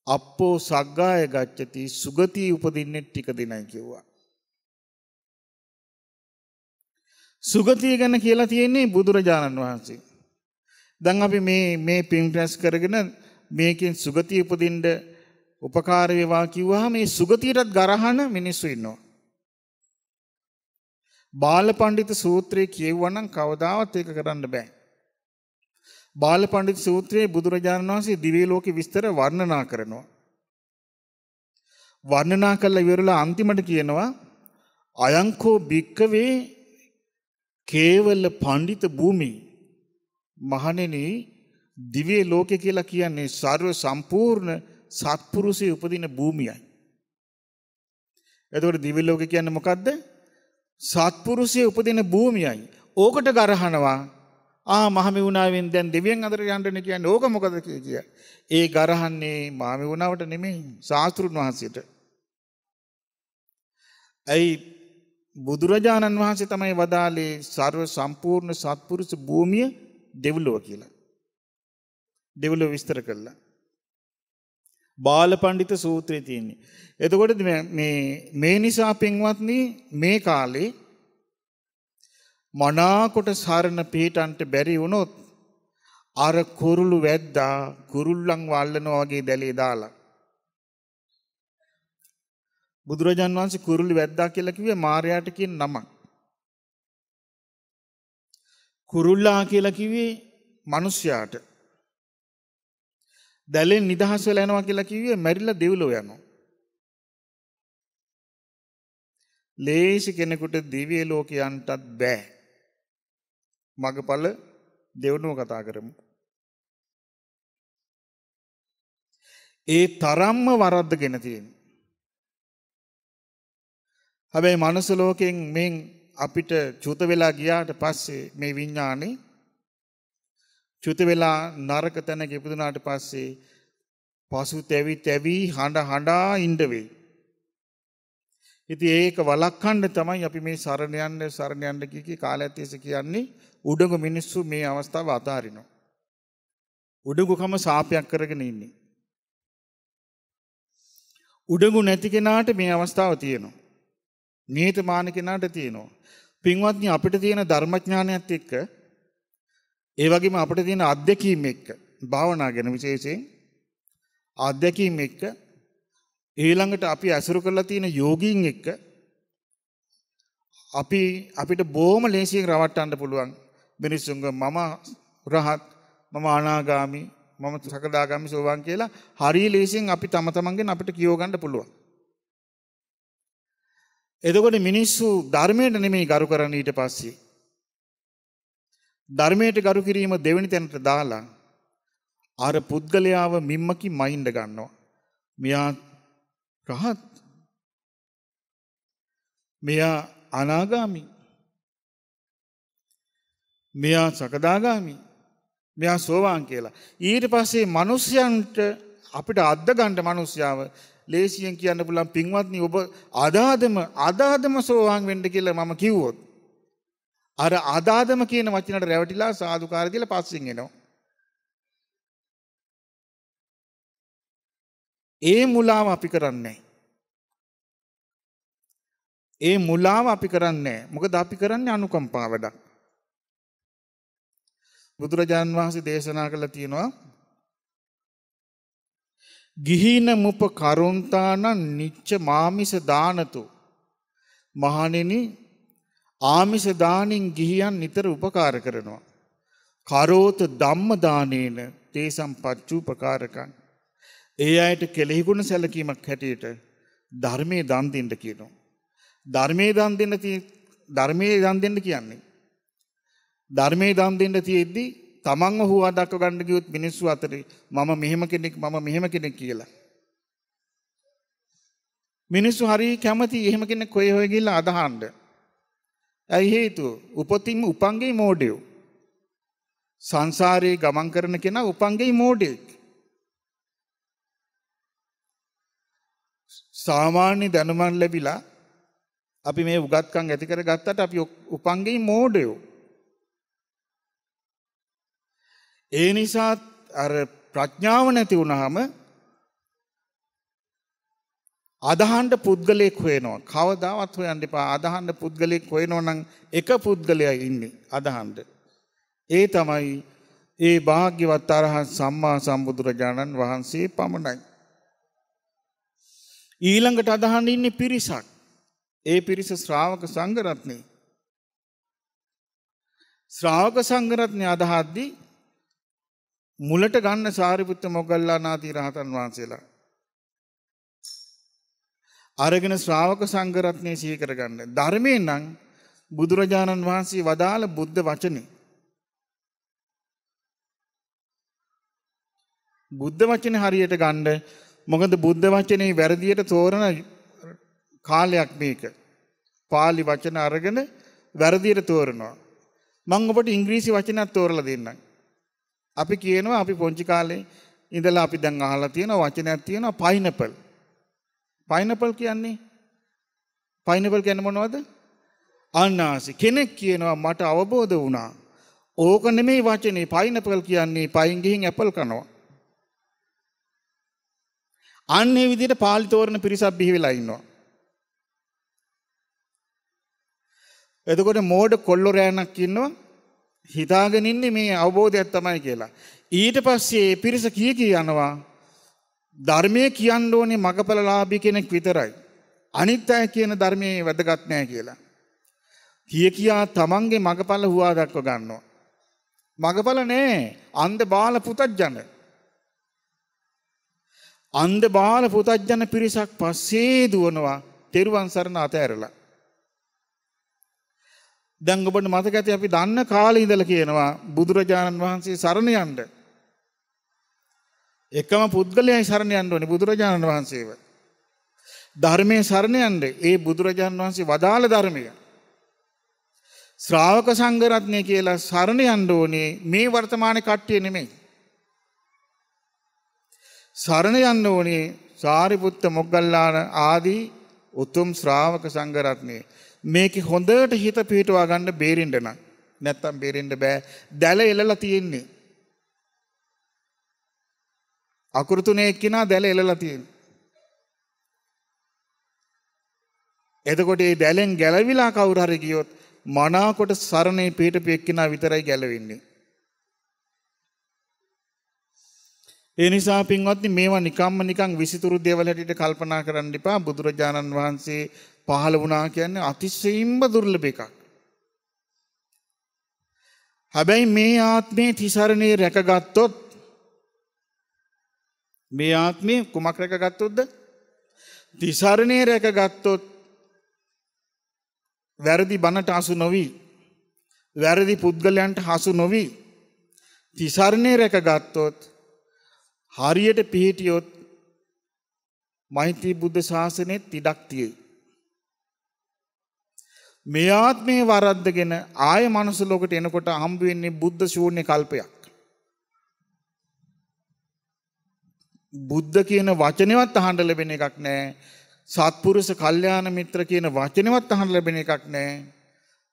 S2: අප්පෝ සග්ගාය ගච්ඡති සුගතිය උපදින්නේ ටික දිනයි කිව්වා. සුගතිය ගැන කියලා තියෙන්නේ බුදුරජාණන් වහන්සේ. දැන් අපි මේ මේ පින් රැස් කරගෙන මේකෙන් සුගතිය උපදින්න උපකාර වේවා කිව්වහම මේ සුගතියටත් ගරහන මිනිස්සු ඉන්නවා. බාලපඬිත සූත්‍රයේ කියවනම් කවදාවත් ඒක කරන්න බෑ. බාලපඬිත සූත්‍රයේ බුදුරජාණන් වහන්සේ දිව්‍ය ලෝකෙ විස්තර වර්ණනා කරනවා. වර්ණනා කළ ඉවරලා අන්තිමට කියනවා අයංකෝ භික්කවේ කේවල පඬිත භූමි මහණෙනි දිව්‍ය ලෝකය කියලා කියන්නේ ਸਰව සම්පූර්ණ සත්පුරුෂය උපදින භූමියයි. එතකොට දිව්‍ය ලෝකය කියන්නේ මොකද්ද? සත්පුරුෂය උපදින භූමියයි. ඕකට ගරහනවා ආ මහමිවුණාවෙන් දැන් දෙවියන් අතර යන්න කියන්නේ ඕක මොකද කිය. ඒ ගරහන්නේ මහමිවුණාවට නෙමෙයි ශාස්ත්‍රුන් වහන්සේට. ඇයි බුදුරජාණන් වහන්සේ තමයි වදාලේ සර්ව සම්පූර්ණ සත්පුරුෂ භූමිය දෙව්ලොව කියලා. දෙව්ලොව විස්තර කළා. බාල පණ්ඩිත සූත්‍රයේ තියෙන්නේ. එතකොට මේ මේ නිසා පින්වත්නි මේ කාලේ මනාකොට සරණ පිහිටන්ට බැරි වුණොත් අර කුරුළු වැද්දා කුරුල්ලන් වල්ලනවා වගේ දැලේ දාලා බුදුරජාන් වහන්සේ කුරුළු වැද්දා කියලා කිව්වේ මාර්යාට කියන නමක්. කුරුල්ලා කියලා කිව්වේ මිනිස්යාට. දැලෙන් නිදහස් වෙලා යනවා කියලා කිව්වේ මැරිලා දෙව්ලොව යනවා. ලේසි කෙනෙකුට දිව්‍ය ලෝකයන්ටත් බෑ. මගපල දෙවනුව කතා කරමු. ඒ තරම්ම වරද්දගෙන තියෙන. හැබැයි මනුස්ස ලෝකයෙන් මෙන් අපිට චුත වෙලා ගියාට පස්සේ මේ විඥානේ චුත වෙලා නරක තැනක ඉපදුනාට පස්සේ පසු තැවි තැවි හඬ හඬා ඉන්න වෙයි. ඉතින් ඒක වළක්වන්න තමයි අපි මේ සරණ යන්න සරණ යන්න කී කාලයක් තිස්සේ කියන්නේ උඩඟු මිනිස්සු මේ අවස්ථාව අතාරිනවා. උඩඟුකම සාපයක් කරගෙන ඉන්නේ. උඩඟු නැති කෙනාට මේ අවස්ථාව තියෙනවා. නිහතමාන කෙනාට තියෙනවා. පින්වත්නි අපිට තියෙන ධර්මඥානයත් එක්ක ඒ වගේම අපිට තියෙන අත්දැකීම් එක්ක භාවනා ගැන විශේෂයෙන් අත්දැකීම් එක්ක ඊළඟට අපි ඇසුරු කරලා තියෙන යෝගීන් එක්ක අපි අපිට බොහොම ලේසියෙන් රවට්ටන්න පුළුවන් මිනිස්සුන්ග මම රහත් මම අනාගාමි මම සකදාගාමි සෝවාන් කියලා හරිය ලේසියෙන් අපි තම තමන්ගෙන් අපිට කියව ගන්න පුළුවන්. එතකොට මිනිස්සු ධර්මයට නෙමෙයි ගරු කරන්නේ ඊට පස්සේ. ධර්මයට ගරු කිරීම දෙවෙනි තැනට දාලා අර පුද්ගලයාව මිම්මකි මයින්ඩ ගන්නවා. මෙයා රහත්. මෙයා අනාගාමි. මෙයා සකදාගාමි. මෙයා සෝවාන් කියලා. ඊට පස්සේ මිනිස්යන්ට අපිට අද්ද ගන්න මිනිස්යාව ලේසියෙන් කියන්න පුළුවන් පින්වත්නි ඔබ අදාදම අදාදම සෝවාන් වෙන්න කියලා මම කිව්වොත් අර අදාදම කියන වචනට රැවටිලා සාදුකාර කියලා පස්සෙන් එනවා. ඒ මුලාව අපි කරන්නේ ඒ මුලාව අපි කරන්නේ මොකද අපි කරන්නේ අනුකම්පා වැඩක්. බුදුරජාන් වහන්සේ දේශනා කළ තියෙනවා ගිහින මුප කරුන්තානන් නිච්ච මාමිස දානතු මහණෙනි ආමිස දානින් ගිහියන් නිතර උපකාර කරනවා කරෝත ධම්ම දානේන තේසම් පච්චූපකාරකන් ඒ අයට කෙලෙහිගුණ සැලකීමක් හැටියට ධර්මයේ දන් දෙන්න කියනවා ධර්මයේ දන් දෙන්න ධර්මයේ දන් දෙන්න කියන්නේ ධර්මයේ දන් දෙන්න තියෙද්දි තමන්ව හුවා දක්ව ගන්න ගියොත් මිනිස්සු අතරේ මම මෙහෙම කෙනෙක් මම මෙහෙම කෙනෙක් කියලා. මිනිස්සු හරි කැමති එහෙම කෙනෙක් කොයි හොය ගිහිල්ලා අදහන්න. ඇයි හේතුව? උපතින්ම උපංගේ මෝඩයෝ. සංසාරේ ගමන් කරන කෙනා උපංගේ මෝඩයෙක්. සාමාන්‍ය දැනුමක් ලැබිලා අපි මේ උගත්කම් ඇති කර ගත්තට අපි උපංගේ මෝඩයෝ. ඒ නිසා අර ප්‍රඥාව නැති වුණාම අදහන්න පුද්ගලයෙක් හොයනවා. කවදාවත් හොයන්න එපා. අදහන්න පුද්ගලයෙක් හොයනවා නම් එක පුද්ගලයා ඉන්නේ අදහන්න. ඒ තමයි ඒ භාග්‍යවත් අරහත් සම්මා සම්බුදුරජාණන් වහන්සේ පමණයි. ඊළඟට අදහන්න ඉන්නේ පිරිසක්. ඒ පිරිස ශ්‍රාවක සංඝරත්නේ. ශ්‍රාවක සංඝරත්නේ අදහද්දී මුලට ගන්න සාරිපුත්ත මොග්ගල්ලානාති රහතන් වහන්සේලා. අරගෙන ශ්‍රාවක සංඝරත්නය සිහි කරගන්න. ධර්මයෙන් නම් බුදුරජාණන් වහන්සේ වදාළ බුද්ධ වචනේ. බුද්ධ වචනේ හරියට ගන්න මොකද බුද්ධ වචනේ වැරදියට තෝරන කාලයක් මේක. පාලි වචන අරගෙන වැරදියට තෝරනවා. මං ඔබට ඉංග්‍රීසි වචනයක් තෝරලා දෙන්නම්. අපි කියනවා අපි පොන්චි කාලේ ඉඳලා අපි දැන් අහලා තියෙන වචනයක් තියෙනවා පයිනපල්. පයිනපල් කියන්නේ පයිනපල් කියන්නේ මොනවද? අන්නාසි කෙනෙක් කියනවා මට අවබෝධ වුණා. ඕක නෙමෙයි වචනේ පයිනපල් කියන්නේ පයින් ගිහින් ඇපල් කනවා. අන්නේ විදිහට පාලි තෝරන පිරිසක් බිහි වෙලා ඉන්නවා. එතකොට මෝඩ කොල්ලෝ රෑනක් ඉන්නවා හිතාගෙන ඉන්නේ මේ අවබෝධයක් තමයි කියලා. ඊට පස්සේ ඒ පිරිස කී කී යනවා ධර්මයේ කියන්න ඕනේ මගපලලාභී කෙනෙක් විතරයි. අනිත් අය කියන ධර්මයේ වැදගත් නෑ කියලා. කිය කියා තමන්ගේ මගපල හුවා දක්ව ගන්නවා. මගපල නෑ අන්ධ බාල පුතත්ජන. අන්ධ බාල පුතත්ජන පිරිසක් පස්සේ දුවනවා තෙරුවන් සරණ අතෑරලා. දැන් ඔබට මතක ඇති අපි දන්න කාලේ ඉඳලා කියනවා බුදුරජාණන් වහන්සේ සරණ යන්න. එකම පුද්ගලයයි සරණ යන්න ඕනේ බුදුරජාණන් වහන්සේව. ධර්මයේ සරණ යන්න ඒ බුදුරජාණන් වහන්සේ වදාළ ධර්මය. ශ්‍රාවක සංඝ රත්නය කියලා සරණ යන්න ඕනේ මේ වර්තමාන කට්ටිය නෙමෙයි. සරණ යන්න ඕනේ සාරිපුත්ත මොග්ගල්ලාන ආදී උතුම් ශ්‍රාවක සංඝ රත්නයේ මේක හොඳට හිත පිහිටවා ගන්න බේරෙන්න නම් නැත්තම් බේරෙන්න බෑ දැල එලලා තියෙන්නේ අකුරු තුනේ එක්කිනා දැල එලලා තියෙන්නේ එතකොට මේ දැලෙන් ගැලවිලා කවුරු හරි ගියොත් මනාකොට සරණේ පිහිටපු එක්කිනා විතරයි ගැලවෙන්නේ. ඒ නිසා පින්වත්නි මේවා නිකම්ම නිකං විසිතුරු දේවල් හැටියට කල්පනා කරන්න එපා. බුදුරජාණන් වහන්සේ පහළ වුණා කියන්නේ අතිශයින්ම දුර්ලභ එකක්. හැබැයි මේ ආත්මේ තිසරණේ රැකගත්තොත් මේ ආත්මේ කුමක් රැකගත්තොත්ද? තිසරණේ රැකගත්තොත් වැරදි බනට අසු නොවි වැරදි පුද්ගලයන්ට හසු නොවි තිසරණේ රැකගත්තොත් හරියට පිහිටියොත් මෛත්‍රී බුද්ධ ශාසනයෙත් ඉඩක් තියෙයි. මේ ආත්මේ වරද්දගෙන ආය මනුස්ස ලෝකෙට එනකොට හම්බ වෙන්නේ බුද්ධ ශූන්‍ය කල්පයක්. බුද්ධ කියන වචනේවත් අහන්න ලැබෙන එකක් නැහැ. සත්පුරුෂ කල්යාණ මිත්‍ර කියන වචනේවත් අහන්න ලැබෙන එකක් නැහැ.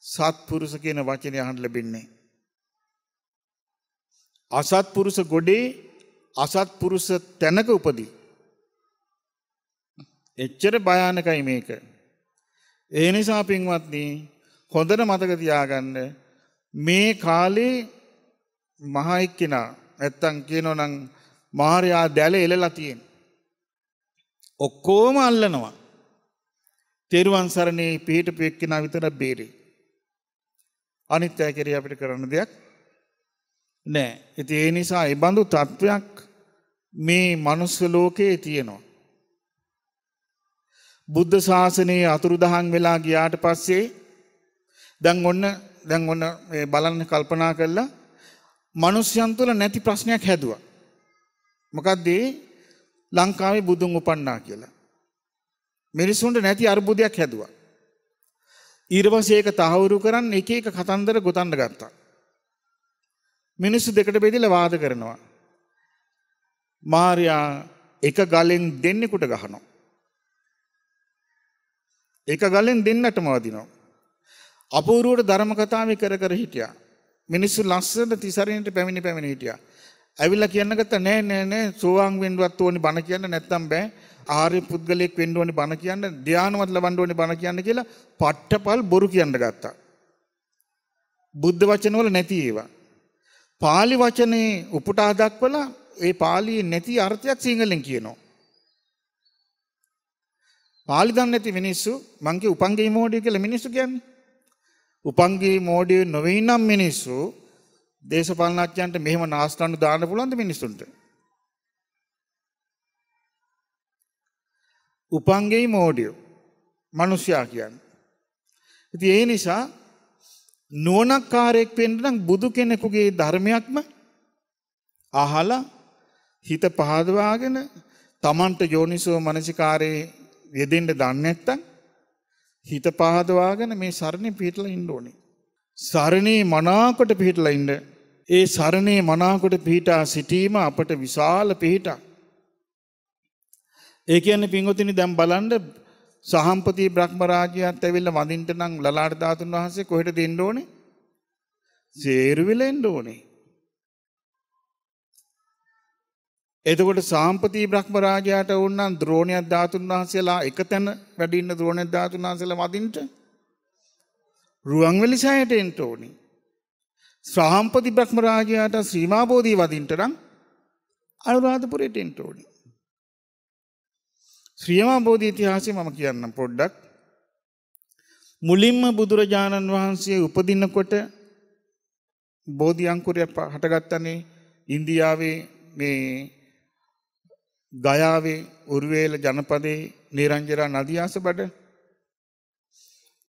S2: සත්පුරුෂ කියන වචනේ අහන්න ලැබෙන්නේ. අසත්පුරුෂ ගොඩේ අසත්පුරුෂ තැනක උපදී. එච්චර භයානකයි මේක. ඒ නිසා පින්වත්නි හොඳට මතක තියාගන්න මේ කාලේ මහා එක්කිනා නැත්තම් කියනවා නම් මාර්යා දැල එලලා තියෙන. ඔක්කොම අල්ලනවා. තෙරුවන් සරණේ පිහිටපු එක්කිනා විතර බේරේ. අනිත් අය කෙරේ අපිට කරන්න දෙයක් නෑ. ඉතින් ඒ නිසා ඒ බඳු තත්වයක් මේ මනුස්ස ලෝකයේ තියෙනවා. බුද්ධ ශාසනයේ අතුරුදහන් වෙලා ගියාට පස්සේ දැන් ඔන්න දැන් ඔන්න බලන්න කල්පනා කළා මිනිස්යන් තුළ නැති ප්‍රශ්නයක් හැදුවා. මොකද්ද ලංකාවේ බුදුන් උපන්නා කියලා. මිනිසුන්ට නැති අර්බුදයක් හැදුවා. ඊට පස්සේ ඒක තහවුරු කරන්න එක එක කතන්දර ගොතන්න ගත්තා. මිනිස්සු දෙකට බෙදලා වාද කරනවා. මාර්යා එක ගලෙන් දෙන්නෙකුට ගහනවා. එක ගලෙන් දෙන්නටම වදිනවා. අපූරුවට ධර්ම කතාවේ කර කර හිටියා. මිනිස්සු ලස්සන තිසරණයට පැමිණි පැමිණි හිටියා. ඇවිල්ලා කියන්න ගත්තා නෑ නෑ නෑ සෝවාන් වෙන්නවත් ඕනි බණ කියන්න නැත්තම් බෑ. ආර්ය පුද්ගලයෙක් වෙන්න ඕනි බණ කියන්න, ධානවත් ලබන්න ඕනි බණ කියන්න කියලා පට්ටපල් බොරු කියන්න ගත්තා. බුද්ධ වචන වල නැති ඒවා. පාලි වචනේ උපුටා දක්වලා ඒ පාලියේ නැති අර්ථයක් සිංහලෙන් කියනවා. පාලි දන්නේ නැති මිනිස්සු මං කිය උපංගේ මෝඩිය කියලා මිනිස්සු කියන්නේ. උපංගේ මෝඩිය නොවේ නම් මිනිස්සු දේශපාලනඥයන්ට මෙහෙම නාස්තන්න දාන්න පුළුවන්ද මිනිස්සුන්ට? උපංගේ මෝඩිය මිනිසයා කියන්නේ. ඉතින් ඒ නිසා නුවණක්කාරයෙක් වෙන්න නම් බුදු කෙනෙකුගේ ධර්මයක්ම අහලා හිත පහදවාගෙන තමන්ට යෝනිසෝ මනසිකාරයේ යෙදෙන්න දන්නේ නැත්තම් හිත පහදවාගෙන මේ සරණේ පිටලා ඉන්න ඕනේ. සරණේ මනාකොට පිහිටලා ඉන්න. ඒ සරණේ මනාකොට පිහිටා සිටීම අපට විශාල පිහිටක්. ඒ කියන්නේ පින්වතුනි දැන් බලන්න සහම්පති බ්‍රහ්මරාජයාත් ඇවිල්ලා වඳින්න නම් ලලාට ධාතුන් වහන්සේ කොහෙට දෙන්න ඕනේ? සේරුවිල එන්න ඕනේ. එතකොට සාම්පති බ්‍රහ්ම රාජයාට වුණනම් ද්‍රෝණයක් ධාතුන් වහන්සේලා එක තැන වැඩ ඉන්න ද්‍රෝණයක් ධාතුන් වහන්සේලා වදින්න රුවන්වැලි සෑයට එන්න ඕනේ. සාම්පති බ්‍රහ්ම රාජයාට ශ්‍රීමා බෝධිය වදින්න නම් අනුරාධපුරයට එන්න ඕනේ. ශ්‍රියමා බෝධි ඉතිහාසය මම කියන්නම් පොඩ්ඩක්. මුලින්ම බුදුරජාණන් වහන්සේ උපදින්නකොට බෝධි අංකුරය හටගත්තනේ ඉන්දියාවේ මේ ගයාවේ උරුවේල ජනපදයේ නිරංජරා නදියාස බඩ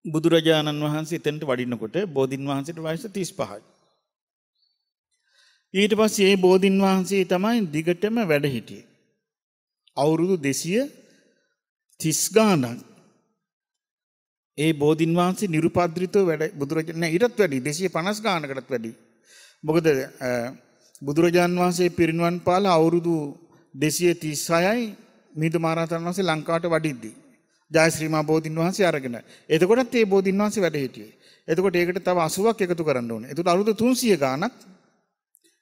S2: බුදුරජාණන් වහන්සේ එතෙන්ට වඩිනකොට බෝධින් වහන්සේට වයස 35යි. ඊට පස්සේ ඒ බෝධින් වහන්සේ තමයි දිගටම වැඩ හිටියේ. අවුරුදු 230 ගානක් ඒ බෝධින් වහන්සේ නිරුපද්‍රිතව වැඩ බුදුරජාණන් ඊටත් වැඩි 250 ගානකටත් වැඩි. මොකද බුදුරජාන් වහන්සේ පිරිනුවන් පාල අවුරුදු දෙසිය තිස්සයයි මිදු මාරතන් වහන්සේ ලංකාවට වඩිද්දී. ජයශ්‍රීමා බෝධීන් වහන්සේ අරගෙන. එතකොටත් ඒ බෝධීන් වහන්සේ වැඩ හිටියේ. එතකොට ඒකට තව 80ක් එකතු කරන්න ඕනේ. එතකොට අවුරුදු 300 ගාණක්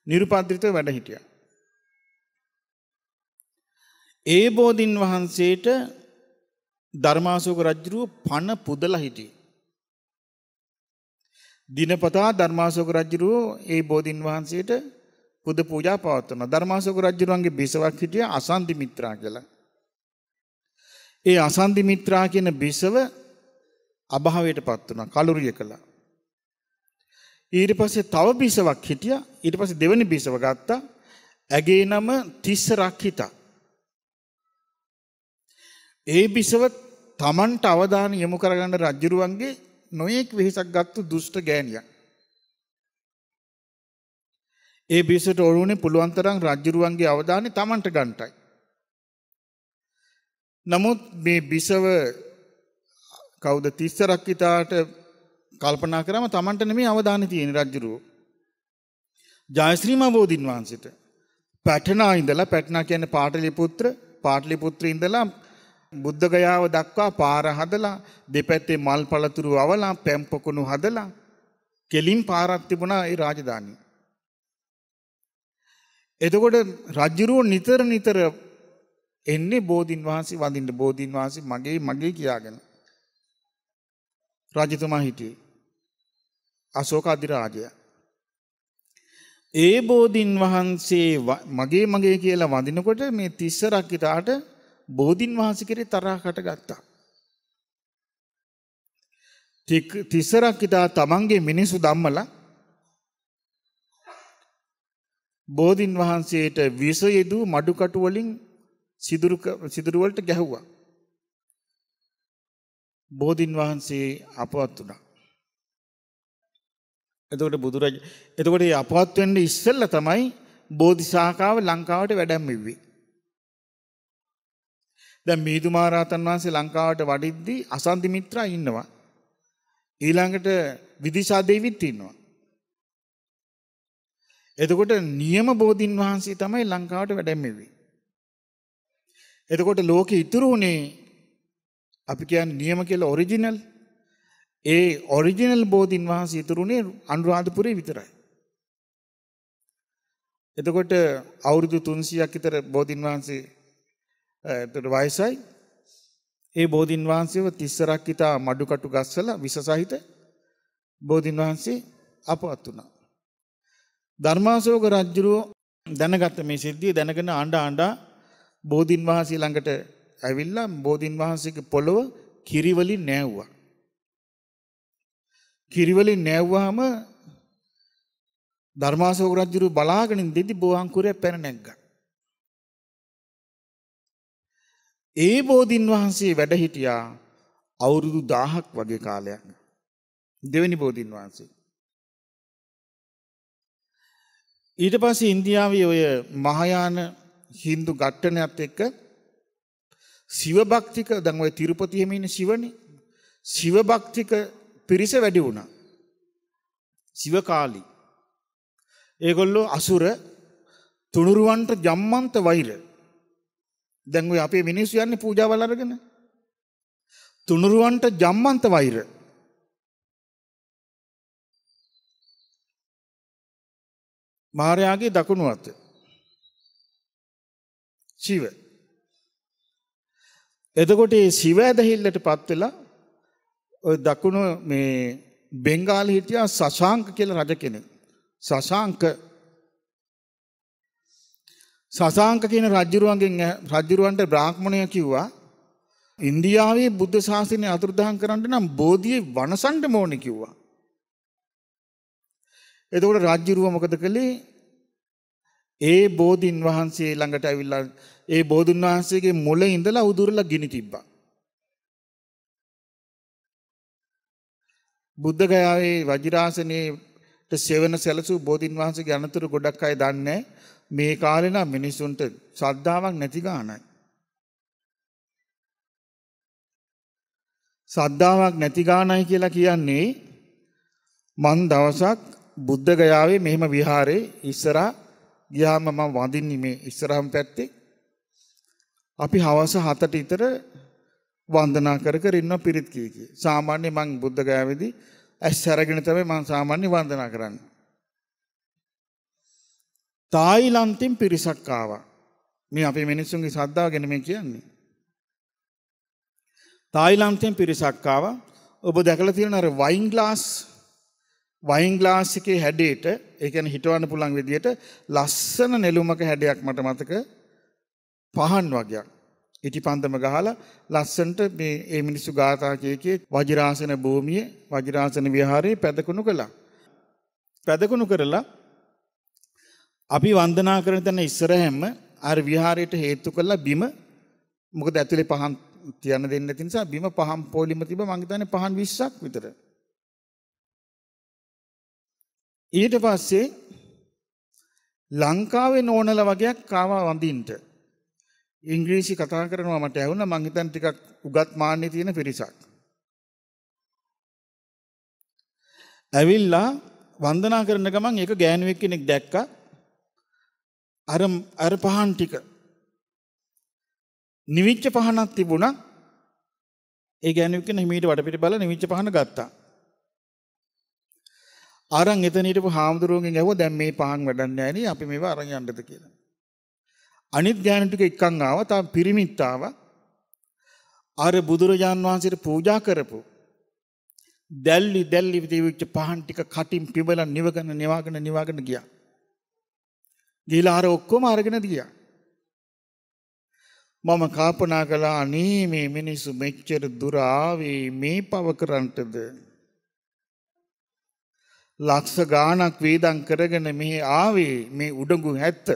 S2: නිර්පාද්‍රිතව වැඩ හිටියා. ඒ බෝධීන් වහන්සේට ධර්මාශෝක රජුරුව පණ පුදලා හිටියේ. දිනපතා ධර්මාශෝක රජුරුව ඒ බෝධීන් වහන්සේට පුද පූජා පවත්වනවා. ධර්මාශෝක රජුරුවන්ගේ බිසවක් හිටිය අසන්දි මිත්‍රා කියලා. ඒ අසන්දි මිත්‍රා කියන බිසව අභාවයට පත් වුණා. කලුරිය කළා. ඊට පස්සේ තව බිසවක් හිටියා. ඊට පස්සේ දෙවෙනි බිසව ගත්තා. ඇගේ නම තිස්ස රක්හිතා. ඒ බිසව තමන්ට අවධානය යොමු කරගන්න රජුරුවන්ගේ නොයෙක් වෙහෙසක් ගත්තු දුෂ්ට ගෑණියක්. ඒ බිසට ඔරුවනේ පුළුවන් තරම් රජුරුවන්ගේ අවධානය Tamanට ගන්නටයි. නමුත් මේ බිසව කවුද තිස්සරක් ඉතාට කල්පනා කරම Tamanට නෙමෙයි අවධානය තියෙන රජුරුව. ජයශ්‍රීමා බෝධින් වහන්සේට පැටනා ඉඳලා පැටනා කියන්නේ පාටලිපුත්‍ර පාටලිපුත්‍ර ඉඳලා බුද්ධ ගයාව දක්වා පාර හදලා දෙපැත්තේ මල් පළතුරු අවලා පැම්පකුණු හදලා කෙලින් පාරක් තිබුණා ඒ රාජධානිය. එතකොට රජ්ජුරුව නිතර නිතර එන්නේ බෝධීන් වහන්සේ වඳින්න බෝධීන් වහන්සේ මගේ මගේ කියාගෙන. රජතුමා හිටියේ. අශෝක අධිරාජය. ඒ බෝධීන් වහන්සේ මගේ මගේ කියලා වඳිනකොට මේ තිස්ස රක්කිතාට බෝධීන් වහන්සේ කෙරේ තරහකට ගත්තා. තිස්ස රක්කිතා තමන්ගේ මිනිසු ධම්මලා බෝධීන් වහන්සේට විස යෙදූ මඩුකටු වලින් සිදුරු සිදුරු වලට ගැහුවා. බෝධීන් වහන්සේ අපවත් වුණා. එතකොට බුදුරජ එතකොට මේ අපවත් වෙන්න ඉස්සෙල්ලා තමයි බෝධිසාකාව ලංකාවට වැඩමෙව්වේ. දැන් මීදුමාරාතන් වහන්සේ ලංකාවට වඩිද්දී අසන්දි මිත්‍රා ඉන්නවා. ඊළඟට විදිශා දේවිත් ඉන්නවා. එතකොට නියම බෝධීන් වහන්සේ තමයි ලංකාවට වැඩමෙවි. එතකොට ලෝකෙ ඉතුරු වුණේ අපි කියන්නේ නියම කියලා ඔරිජිනල්. ඒ ඔරිජිනල් බෝධීන් වහන්සේ ඉතුරුනේ අනුරාධපුරේ විතරයි. එතකොට අවුරුදු 300ක් විතර බෝධීන් වහන්සේ එතකොට වයසයි. ඒ බෝධීන් වහන්සේව තිස්සරක් හිතා මඩුකටු ගස්සලා විස සහිත බෝධීන් වහන්සේ අපවත් වුණා. ධර්මාශෝක රජුරෝ දැනගත්ත මේ සිද්ධිය දැනගෙන ආණ්ඩ ආණ්ඩා බෝධින් වහන්සේ ළඟට ඇවිල්ලා බෝධින් වහන්සේගේ පොළව කිරිවලින් නෑව්වා. කිරිවලින් නෑව්වාම ධර්මාශෝක රජුරු බලාගෙන ඉඳිද්දි බෝවංකුරය පැන නැග්ගා. ඒ බෝධින් වහන්සේ වැඩ හිටියා අවුරුදු 1000ක් වගේ කාලයක්. දෙවෙනි බෝධින් වහන්සේ ඊට පස්සේ ඉන්දියාවේ ඔය මහායාන හින්දු ඝට්ටනයත් එක්ක ශිව භක්තික දැන් ඔය තිරුපති එහෙම ඉන්නේ ශිවනේ ශිව භක්තික පිරිස වැඩි වුණා සිවකාලි. ඒගොල්ලෝ අසුර තුනුරුවන්ට ජම්මන්ත වෛර. දැන්ව අපේ මිනිස්සු යන්නේ පූජාවල් අරගෙන. තුනුරුවන්ට ජම්මන්ත වෛර. මාරයාගේ දකුණු අත. ශිව. එතකොට ඒ සිව ඇදහිල්ලට පත් වෙලා ඔය දකුණු මේ බෙන්ගාල හිටියා සශාංක කියලා රජ කෙනෙක්. සශාංක සසාංක කියන රජ්ජුරුවන්ගෙන් රජ්ජුරුවන්ට බ්‍රාහ්මණය කිව්වා ඉන්දියාවේ බුද්ධ ශාසනය අතුරුදහන් කරන්න නම් බෝධිය වනසන්ට මෝනි කිව්වා. එතකොට රජ්ජුරුව මොකද කළේ ඒ බෝධීන් වහන්සේ ළඟට ඇවිල්ලා ඒ බෝධීන් වහන්සේගේ මුල ඉඳලා උදුරලා ගිනි තිබ්බා. බුද්ධ ගයාවේ වජිරාසනයේට සෙවන සැලසූ බෝධීන් වහන්සේගේ අනතුරු ගොඩක් අය දන්නේ මේ කාලේ නම් මිනිසුන්ට ශ්‍රද්ධාවක් නැති ගානයි. සද්ධාාවක් නැති ගානයි කියලා කියන්නේ මන් දවසක් බුද්ධ ගයාවේ මෙහෙම විහාරේ ඉස්සරා ගියාම මම වඳින්නේ මේ ඉස්සරහම පැත්තේ අපි හවස 7ට විතර වන්දනා කර කර ඉන්න පිරිත් කී කී. සාමාන්‍ය මං බුද්ධ ගයාවේදී ඇස් අරගෙන තමයි මං සාමාන්‍ය වන්දනා කරන්නේ. තායිලන්තෙන් පිරිසක් ආවා. මේ අපේ මිනිස්සුන්ගේ ශ්‍රද්ධාව ගැන මේ කියන්නේ. තායිලන්තෙන් පිරිසක් ආවා. ඔබ දැකලා තියෙන අර වයින් ග්ලාස් වයින් ග්ලාස් එකේ හැඩයට ඒ කියන්නේ හිටවන්න පුළුවන් විදියට ලස්සන නෙළුමක හැඩයක් මට මතක පහන් වගේක්. ඉටිපන්දම ගහලා ලස්සන්ට මේ ඒ මිනිස්සු ගාථා කියකේ වජිරාසන භූමියේ වජිරාසන විහාරයේ පැදකුණු කළා. පැදකුණු කරලා අපි වන්දනා කරන තැන ඉස්සරහැම අර විහාරයට හේතු කළා බිම මොකද ඇතුලේ පහන් තියන්න දෙන්නේ නැති නිසා බිම පහන් පොලිම තිබ්බ මං හිතන්නේ පහන් 20ක් විතර. ඊට පස්සේ ලංකාවේ නෝනල වගේක් ආවා වඳින්න. ඉංග්‍රීසි කතා කරනවා මට ඇහුණා මං හිතන්නේ ටිකක් උගත් මාන්නේ තියෙන පිරිසක්. ඇවිල්ලා වන්දනා කරන ගමන් ඒක ගෑනුවෙක් කෙනෙක් දැක්කා. අර අර පහන් ටික. නිවිච්ච පහනක් තිබුණා. ඒ ගෑනුවෙක් කෙනා හිමීට වටපිට බලලා නිවිච්ච පහන ගත්තා. අරන් එතන හිටපු හාමුදුරුවන්ගෙන් ඇහුවා දැන් මේ පහන් වැඩක් නැහැ නේ අපි මේවා අරන් යන්නද කියලා. අනිත් ගෑනු ටික එක්කන් ආවා තා පිරිමිත් ආවා අර බුදුරජාන් වහන්සේට පූජා කරපු දැල්ලි දැල්ලි විදිවිච්ච පහන් ටික කටින් පිබලා නිවගෙන නිවාගෙන නිවාගෙන ගියා ගිහිලා අර ඔක්කොම අරගෙන ගියා. මම කල්පනා කළා අනේ මේ මිනිස්සු මෙච්චර දුර ආවේ මේ පව කරන්නටද? ලක්ෂ ගාණක් වේදම් කරගෙන මෙහි ආවේ මේ උඩඟු හැත්ත.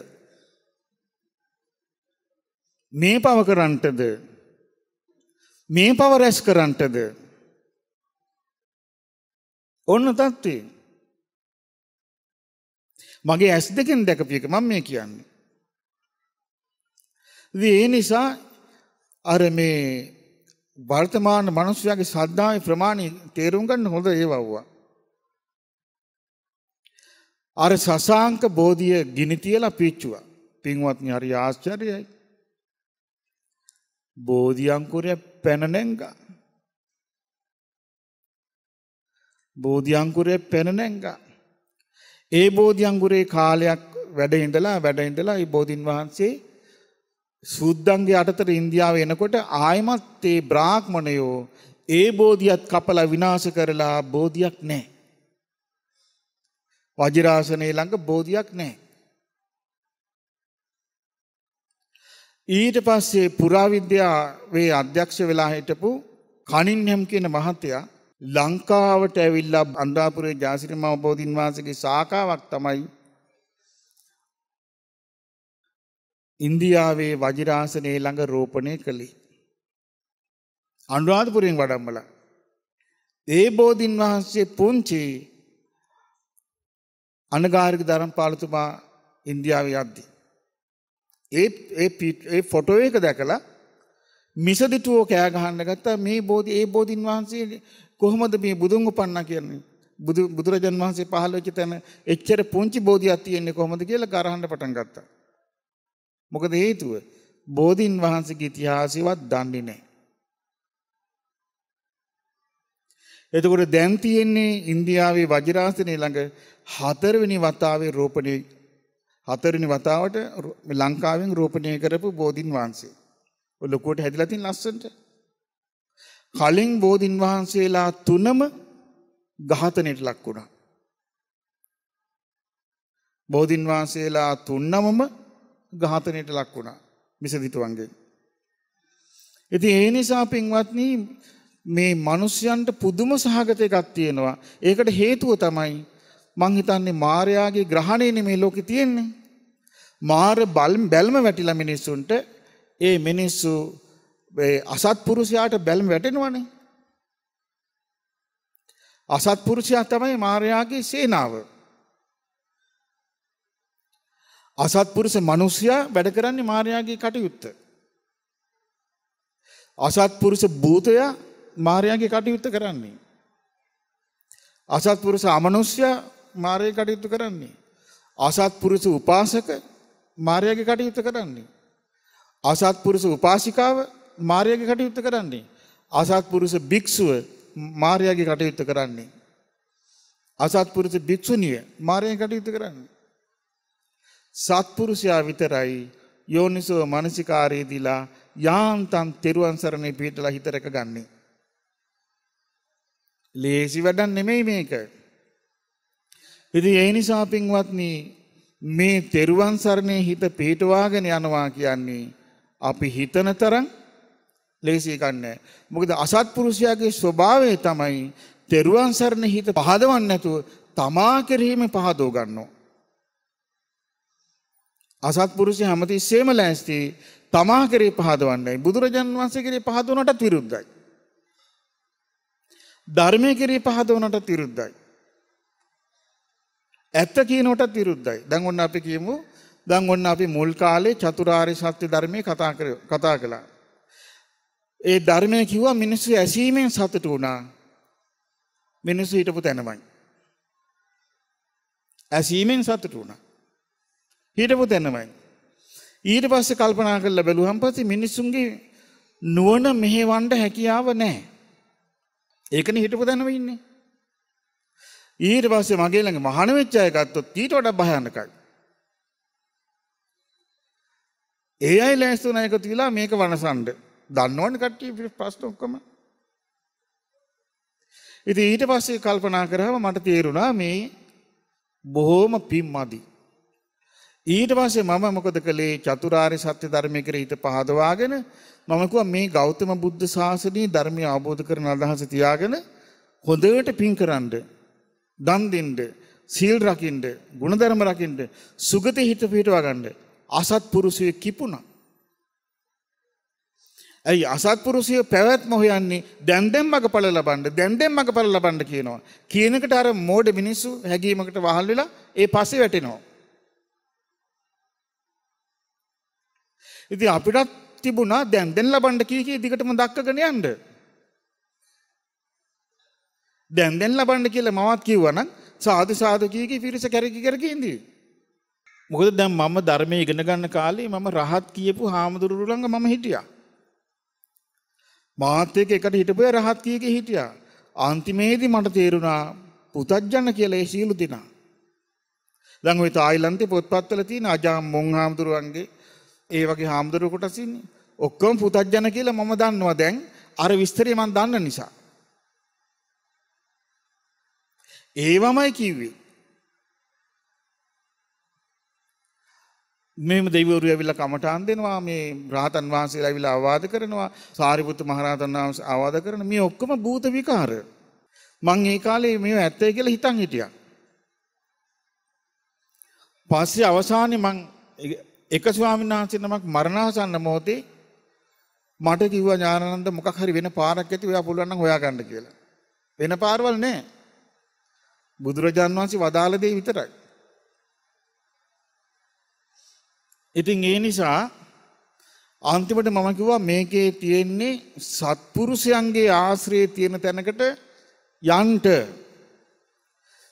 S2: මේ පව කරන්නටද? මේ පව රැස් කරන්නටද? ඔන්න තත්ත්වේ මගේ ඇස් දෙකෙන් දැකපු එක මම මේ කියන්නේ. ඒ නිසා අර මේ වර්තමාන මිනිස්යාගේ ශ්‍රද්ධාවේ ප්‍රමාණය තේරුම් ගන්න හොඳ ඒවවුවා. අර සසාංක බෝධිය ගිනි තියලා පිච්චුවා. පින්වත්නි හරි ආශ්චර්යයි. බෝධි අංකුරය පැන නැංගා. බෝධි අංකුරය පැන නැංගා. ඒ බෝධිඅංගුරේ කාලයක් වැඩ ඉඳලා වැඩ ඉඳලා ඒ බෝධින් වහන්සේ සුද්දන්ගේ අටතර ඉන්දියාව එනකොට ආයමත් ඒ බ්‍රාහ්මණයෝ ඒ බෝධියත් කපලා විනාශ කරලා බෝධියක් නැහැ. වජිරාසනේ ළඟ බෝධියක් නැහැ. ඊට පස්සේ පුරාවිද්‍යාවේ අධ්‍යක්ෂ වෙලා හිටපු කනින්හැම් කියන මහත්තයා ලංකාවට ඇවිල්ලා අන්දාපුරේ ජාසිරි මව බෝධීන් වහන්සේගේ ශාඛාවක් තමයි ඉන්දියාවේ වජිරාසනයේ ළඟ රෝපණය කළේ. අනුරාධපුරයෙන් වඩම්මලා. ඒ බෝධීන් වහන්සේ පුංචි අනගාරික ධර්මපාලතුමා ඉන්දියාවේ යද්දී. ඒ ඒ ෆොටෝ එක දැකලා මිසදිටුවෝ කෑ ගහන්න ගත්තා මේ බෝධි ඒ බෝධීන් වහන්සේ කොහොමද මේ බුදුන් උපන්නා කියන්නේ බුදු බුදුරජාන් වහන්සේ පහළ වෙච්ච තැන එච්චර පුංචි බෝධියක් තියෙන්නේ කොහොමද කියලා ගරහන්න පටන් ගත්තා. මොකද හේතුව බෝධීන් වහන්සේගේ ඉතිහාසයවත් දන්නේ නැහැ. එතකොට දැන් තියෙන්නේ ඉන්දියාවේ වජිරාසනයේ ළඟ හතරවෙනි වතාවේ රෝපණය හතරවෙනි වතාවට ලංකාවෙන් රෝපණය කරපු බෝධින් වහන්සේ. ඔය ලොකුවට හැදිලා තියෙන ලස්සනට. කලින් බෝධින් වහන්සේලා තුනම ඝාතනයට ලක් වුණා. බෝධින් වහන්සේලා තුන්නමම ඝාතනයට ලක් වුණා. මිසදිතුවන්ගෙන්. ඉතින් ඒ නිසා පින්වත්නි මේ මිනිස්යන්ට පුදුම සහගත එකක් තියෙනවා. ඒකට හේතුව තමයි මං හිතන්නේ මායාගේ ග්‍රහණයනේ මේ ලෝකේ තියෙන්නේ. මාර බැල්ම වැටිලා මිනිස්සුන්ට ඒ මිනිස්සු අසත්පුරුෂයාට බැල්ම වැටෙනවනේ. අසත්පුරුෂයා තමයි මාරයාගේ සේනාව. අසත්පුරුෂ මිනිසයා වැඩ කරන්නේ මාරයාගේ කටයුත්ත. අසත්පුරුෂ භූතයා මාරයාගේ කටයුත්ත කරන්නේ. අසත්පුරුෂ අමනුෂ්‍යයා මාරයේ කටයුතු කරන්නේ. අසත්පුරුෂ උපාසක මාරයාගේ කටයුත්ත කරන්නේ. අසත්පුරුෂ උපාසිකාව මාරයාගේ කටයුත්ත කරන්නේ. අසත්පුරුෂ භික්ෂුව මාරයාගේ කටයුත්ත කරන්නේ. අසත්පුරුෂ භික්ෂුණිය මාරයාගේ කටයුත්ත කරන්නේ. සත්පුරුෂයා විතරයි යෝනිසෝ මනසිකාරයේ දීලා යාන්තම් තෙරුවන් සරණේ පිහිටලා හිත රැක ගන්නේ. ලේසි වැඩක් නෙමෙයි මේක. ඉතින් ඒ නිසා පින්වත්නි මේ තෙරුවන් සරණේ හිත පිහිටවාගෙන යනවා කියන්නේ අපි හිතන තරම් ලේසි ගන්නෑ. මොකද අසත්පුරුෂයාගේ ස්වභාවය තමයි තෙරුවන් සරණ හිත පහදවන්නේ නැතුව තමා කෙරෙහිම පහදව ගන්නවා. අසත්පුරුෂය හැමතිස්සෙම ලෑස්ති තමා කරේ පහදවන්නයි. බුදුරජාන් වහන්සේ කරේ පහදවනටත් විරුද්ධයි. ධර්මය කරේ පහදවනටත් විරුද්ධයි. ඇත්ත කියනකොටත් විරුද්ධයි. දැන් ඔන්න අපි කියමු දැන් ඔන්න අපි මුල් කාලේ චතුරාර්ය සත්‍ය ධර්මයේ කතා කතා කළා. ඒ ධර්මය කිව්වා මිනිස්සු ඇසීමෙන් සතුටු වුණා. මිනිස්සු හිටපු තැනමයි. ඇසීමෙන් සතුටු වුණා. හිටපු තැනමයි. ඊට පස්සේ කල්පනා කරලා බැලුවම් පස්සේ මිනිස්සුන්ගේ නුවණ මෙහෙවන්න හැකියාව නැහැ. ඒකනේ හිටපු තැනම ඉන්නේ. ඊට පස්සේ මගේ ළඟ මහාන වෙච්ච අය ගත්තොත් ඊට වඩා භයානකයි. ඒ අය ලෑස්ති වුණා එකතු වෙලා මේක වනසන්න. දන්නවනේ කට්ටිය ප්‍රශ්න ඔක්කොම. ඉතින් ඊට පස්සේ කල්පනා කරාම මට තේරුණා මේ බොහොම පිම්මදි. ඊට පස්සේ මම මොකද කළේ චතුරාර්ය සත්‍ය ධර්මයේ කෙරෙහි හිත පහදවාගෙන මම කිව්වා මේ ගෞතම බුද්ධ ශාසනයේ ධර්මය අවබෝධ කරන අදහස තියාගෙන හොඳට පින් කරන්න දන් දෙන්න සීල් රකින්න ගුණධර්ම රකින්න සුගති හිත පිටවා ගන්න. අසත්පුරුෂය කිපුණා. ඇයි අසත්පුරුෂය පැවැත්ම හොයන්නේ? දැන් දැන් මගපල ලබන්න දැන් දැන් මගපල ලබන්න කියනවා. කියනකට අර මෝඩ මිනිස්සු හැගීමකට වහල් වෙලා ඒ පස්සේ වැටෙනවා. ඉතින් අපිටත් තිබුණා දැන් දැන් ලබන්න කී කී දිගටම දක්කගෙන යන්න. දැන් දැන් ලබන්න කියලා මමත් කිව්වනම් සාදු සාදු කී කී පිරිස කැරකි කැරකි ඉඳී. මොකද දැන් මම ධර්මයේ ඉගෙන ගන්න කාලේ මම රහත් කියපු හාමුදුරුවෝ ළඟ මම හිටියා. මාත් එක්ක එකට හිටපු රහත් කීකේ හිටියා. අන්තිමේදී මට තේරුණා පුතජ්ජන කියලා ඒ සීලු දෙනා. දැන් ওই තායිලන්තේ පොත්පත්වල තියෙන අජාම් මොන් හාමුදුරුවන්ගේ ඒ වගේ හාමුදුරුවෝ කොටස් ඉන්නේ. ඔක්කොම පුතඥ කියලා මම දන්නවා දැන් අර විස්තරය මම දන්න නිසා. ඒවමයි කිව්වේ. මෙම දෙවරු ඇවිල්ල කමටාන් දෙනවා මේ රාතන් වහන්සේ ඇවිලා අවාද කරනවා සාරිපුත්තු මහරහතන් වහන්සේ අවාද කරන මේ ඔක්කොම භූත විකාර. මං ඒ කාලේ මේ ඇත්තයි කියලා හිතන් හිටියා. පස්සේ අවසානයේ මං එක ස්වාමීන් වහන්සේ නමක් මරණාසන්න මොහොතේ මට කිව්වා ඥානানন্দ මොකක් හරි වෙන පාරක් ඇති ඔයා පුළුවන් නම් හොයාගන්න කියලා. වෙන පාරවල් නැහැ. බුදුරජාන් වහන්සේ වදාළ දේ විතරයි. ඉතින් ඒ නිසා අන්තිමට මම කිව්වා මේකේ තියෙන්නේ සත්පුරුෂයන්ගේ ආශ්‍රයේ තියෙන තැනකට යන්න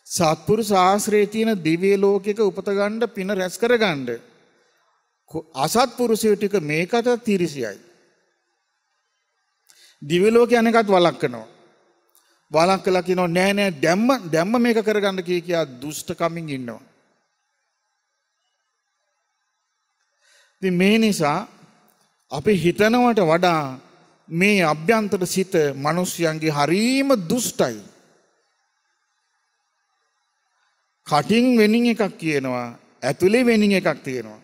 S2: සත්පුරු ශාස්ත්‍රයේ තියෙන දිව්‍ය ලෝකයක උපත ගන්න පින රැස් කර ගන්න. අසත්පුරුෂයෝ ටික මේකට තිරිසියයි. දිව්‍ය ලෝකේ අනේකත් වළක්වනවා. වළක්වලා කියනවා නෑ නෑ දැම්ම දැම්ම මේක කරගන්න කී කියා දුෂ්ටකමින් ඉන්නවා. ඉතින් මේ නිසා අපි හිතනවට වඩා මේ අභ්‍යන්තර සිත මිනිස්යන්ගේ හරීම දුෂ්ටයි. කටින් වෙනින් එකක් කියනවා ඇතුලේ වෙනින් එකක් තියෙනවා.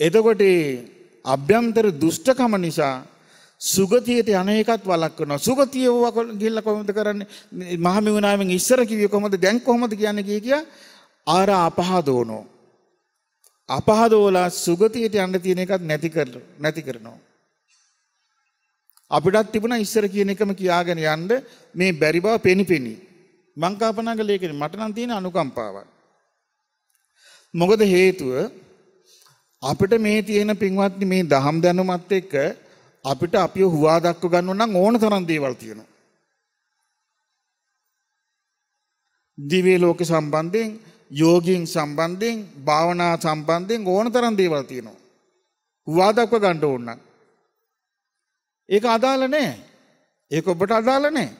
S2: එතකොට අභ්‍යන්තර දුෂ්ටකම නිසා සුගතියට යන එකත් වළක්වනවා. සුගතිය ගිහිල්ලා කොහොමද කරන්නේ? මහමෙවුනාවෙන් ඉස්සර කිව්වේ කොහොමද? දැන් කොහොමද කියන්නේ කිය කියා ආර අපහදෝනෝ. අපහදෝලා සුගතියට යන්න තියෙන එකත් නැති කර නැති කරනවා. අපිටත් තිබුණා ඉස්සර කියන එකම කියාගෙන යන්න මේ බැරි බව පෙනිපෙනි. මං කල්පනා කළේ ඒකනේ මට නම් තියෙන අනුකම්පාවක්. මොකද හේතුව අපිට මේ තියෙන පින්වත්නි මේ දහම් දැනුමත් එක්ක අපිට අපිව හුවා දක්ව ගන්න නම් ඕන තරම් දේවල් තියෙනවා. දිව්‍ය ලෝක සම්බන්ධයෙන්, යෝගීන් සම්බන්ධයෙන්, භාවනා සම්බන්ධයෙන් ඕන තරම් දේවල් තියෙනවා. හුවා දක්ව ගන්න ඕන නම්. ඒක අදාළ නැහැ. ඒක ඔබට අදාළ නැහැ.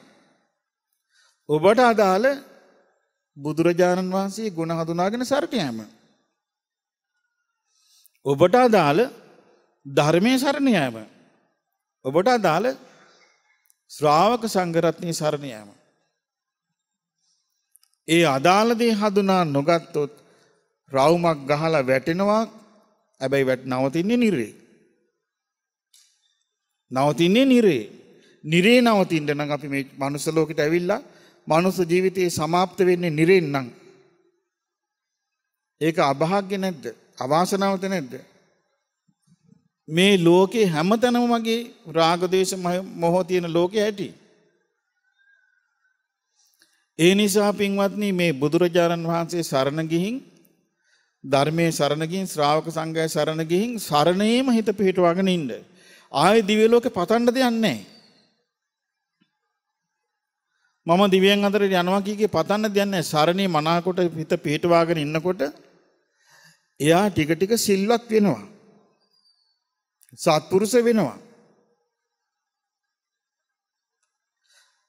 S2: ඔබට අදාළ බුදුරජාණන් වහන්සේ ගුණ හඳුනාගෙන සරණ යාම. ඔබට අදාළ ධර්මයේ සරණ යාම. ඔබට අදාළ ශ්‍රාවක සංඝරත්නයේ සරණ යාම. ඒ අදාළ දේ හඳුනා නොගත්තොත් රවුමක් ගහලා වැටෙනවා. හැබැයි වැට නවතින්නේ නිරේ. නවතින්නේ නිරේ. නිරේ නවතින්න නම් අපි මේ මනුස්ස ලෝකෙට ඇවිල්ලා මනුස්ස ජීවිතේ સમાપ્ત වෙන්නේ නිරෙන් නම්. ඒක අභාග්‍ය නැද්ද? අවාසනාවද නැද්ද? මේ ලෝකේ හැමතැනම මගේ රාග දේශ මොහ තියෙන ලෝකේ ඇති. ඒ නිසා පින්වත්නි මේ බුදුරජාණන් වහන්සේ සරණ ගිහින් ධර්මයේ සරණ ගිහින් ශ්‍රාවක සංඝයා සරණ ගිහින් සරණේම හිත පිහිටවගෙන ඉන්න. ආයේ දිව්‍ය ලෝකේ පතන්න දෙයක් නැහැ. මම දිව්‍යයන් අතරට යනවා කීකේ පතන්න දෙයක් නැහැ. සරණේ මනාකොට හිත පිහිටවාගෙන ඉන්නකොට එයා ටික ටික සිල්වත් වෙනවා. සත්පුරුෂ වෙනවා.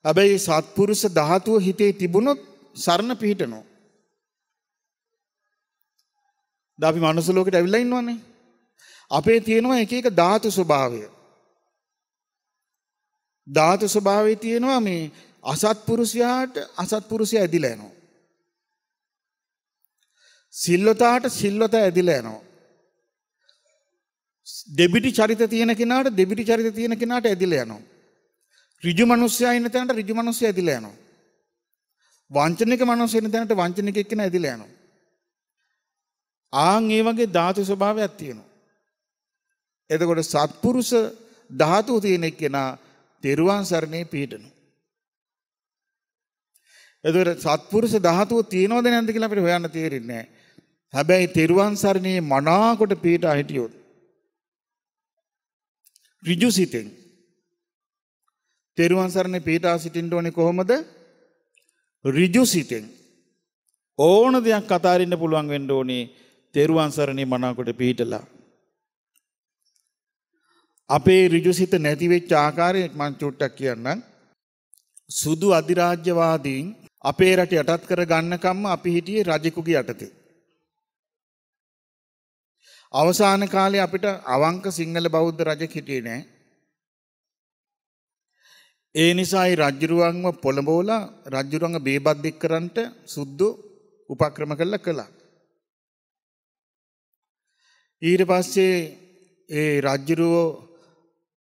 S2: හැබැයි සත්පුරුෂ ධාතුව හිතේ තිබුණොත් සරණ පිහිටනවා. දැන් අපි මනුස්ස ලෝකෙට ඇවිල්ලා ඉන්නවනේ. අපේ තියෙනවා එක එක ධාතු ස්වභාවය. ධාතු ස්වභාවය තියෙනවා මේ අසත්පුරුෂයාට අසත්පුරුෂයා ඇදිලා යනවා. සිල්වතාට සිල්වත ඇදිලා යනවා. දෙබිඩි චරිත තියෙන කෙනාට දෙබිඩි චරිත තියෙන කෙනාට ඇදිලා යනවා. ඍජු මිනිස්සයා ඉන්න තැනට ඍජු මිනිස්සයා ඇදිලා යනවා. වංචනික මිනිස්සයා ඉන්න තැනට වංචනික එක්කෙනා ඇදිලා යනවා. ආන් ඒ වගේ ධාතු ස්වභාවයක් තියෙනවා. එතකොට සත්පුරුෂ ධාතුව තියෙන එක්කෙනා තෙරුවන් සරණේ පිහිටනවා. එතකොට සත්පුරුෂ ධාතුව තියෙනවද නැද්ද කියලා අපිට හොයන්න තේරෙන්නේ නැහැ. හැබැයි තෙරුවන් සරණේ මනාකොට පිහිටා හිටියොත් ඍජු සිතෙන් තෙරුවන් සරණේ පිහිටා සිටින්න ඕනේ කොහොමද? ඍජු සිතෙන් ඕන දෙයක් අතාරින්න පුළුවන් වෙන්න ඕනේ තෙරුවන් සරණේ මනාකොට පිහිටලා. අපේ ඍජු සිත නැති වෙච්ච ආකාරය මම චුට්ටක් කියන්නම්. සුදු අධිරාජ්‍යවාදීන් අපේ රට යටත් කර ගන්නකම්ම අපි හිටියේ රජෙකුගේ යටතේ. අවසාන කාලේ අපිට අවංක සිංහල බෞද්ධ රජෙක් හිටියේ නෑ. ඒ නිසායි රජ්ජුරුවන්ව පොළඹෝලා රජ්ජුරුවන්ව බේබද්දෙක් කරන්නට සුද්දු උපක්‍රම කළා කළා. ඊට පස්සේ ඒ රජ්ජුරුවෝ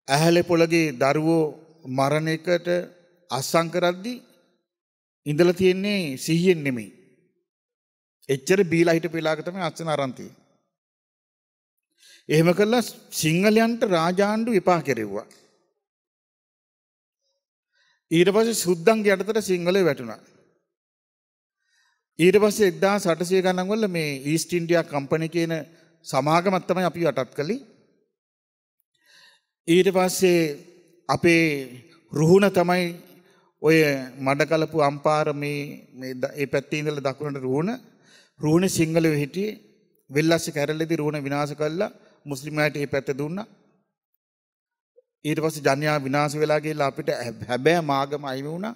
S2: ඇහැලේ පොළගේ දරුවෝ මරණ එකට අස්සම් කරද්දී ඉඳලා තියෙන්නේ සිහියෙන් නෙමෙයි. එච්චර බීලා හිටපු වෙලාවක තමයි අස්සන අරන් තියෙන්නේ. එහෙම කළා සිංහලයන්ට රාජාණ්ඩු විපා කෙරෙව්වා. ඊට පස්සේ සුද්දන්ගේ යටතට සිංහලේ වැටුණා. ඊට පස්සේ 1800 ගණන් වල මේ ඊස්ට් ඉන්ඩියා කම්පැනි කියන සමාගමක් තමයි අපි යටත් කළේ. ඊට පස්සේ අපේ රුහුණ තමයි ඔය මඩකලපු අම්පාර මේ මේ ද- ඒ පැත්තේ ඉඳලා දකුණට රුහුණ රුහුණ සිංහලයෝ හිටියේ වෙල්ලස්ස කැරළේදී රුහුණ විනාශ කළා මුස්ලිම් අයට ඒ පැත්ත දුන්නා. ඊට පස්සේ ජනයා විනාශ වෙලා ගිහලා අපිට හැබ- හැබෑ මාගම අයිමි වුණා.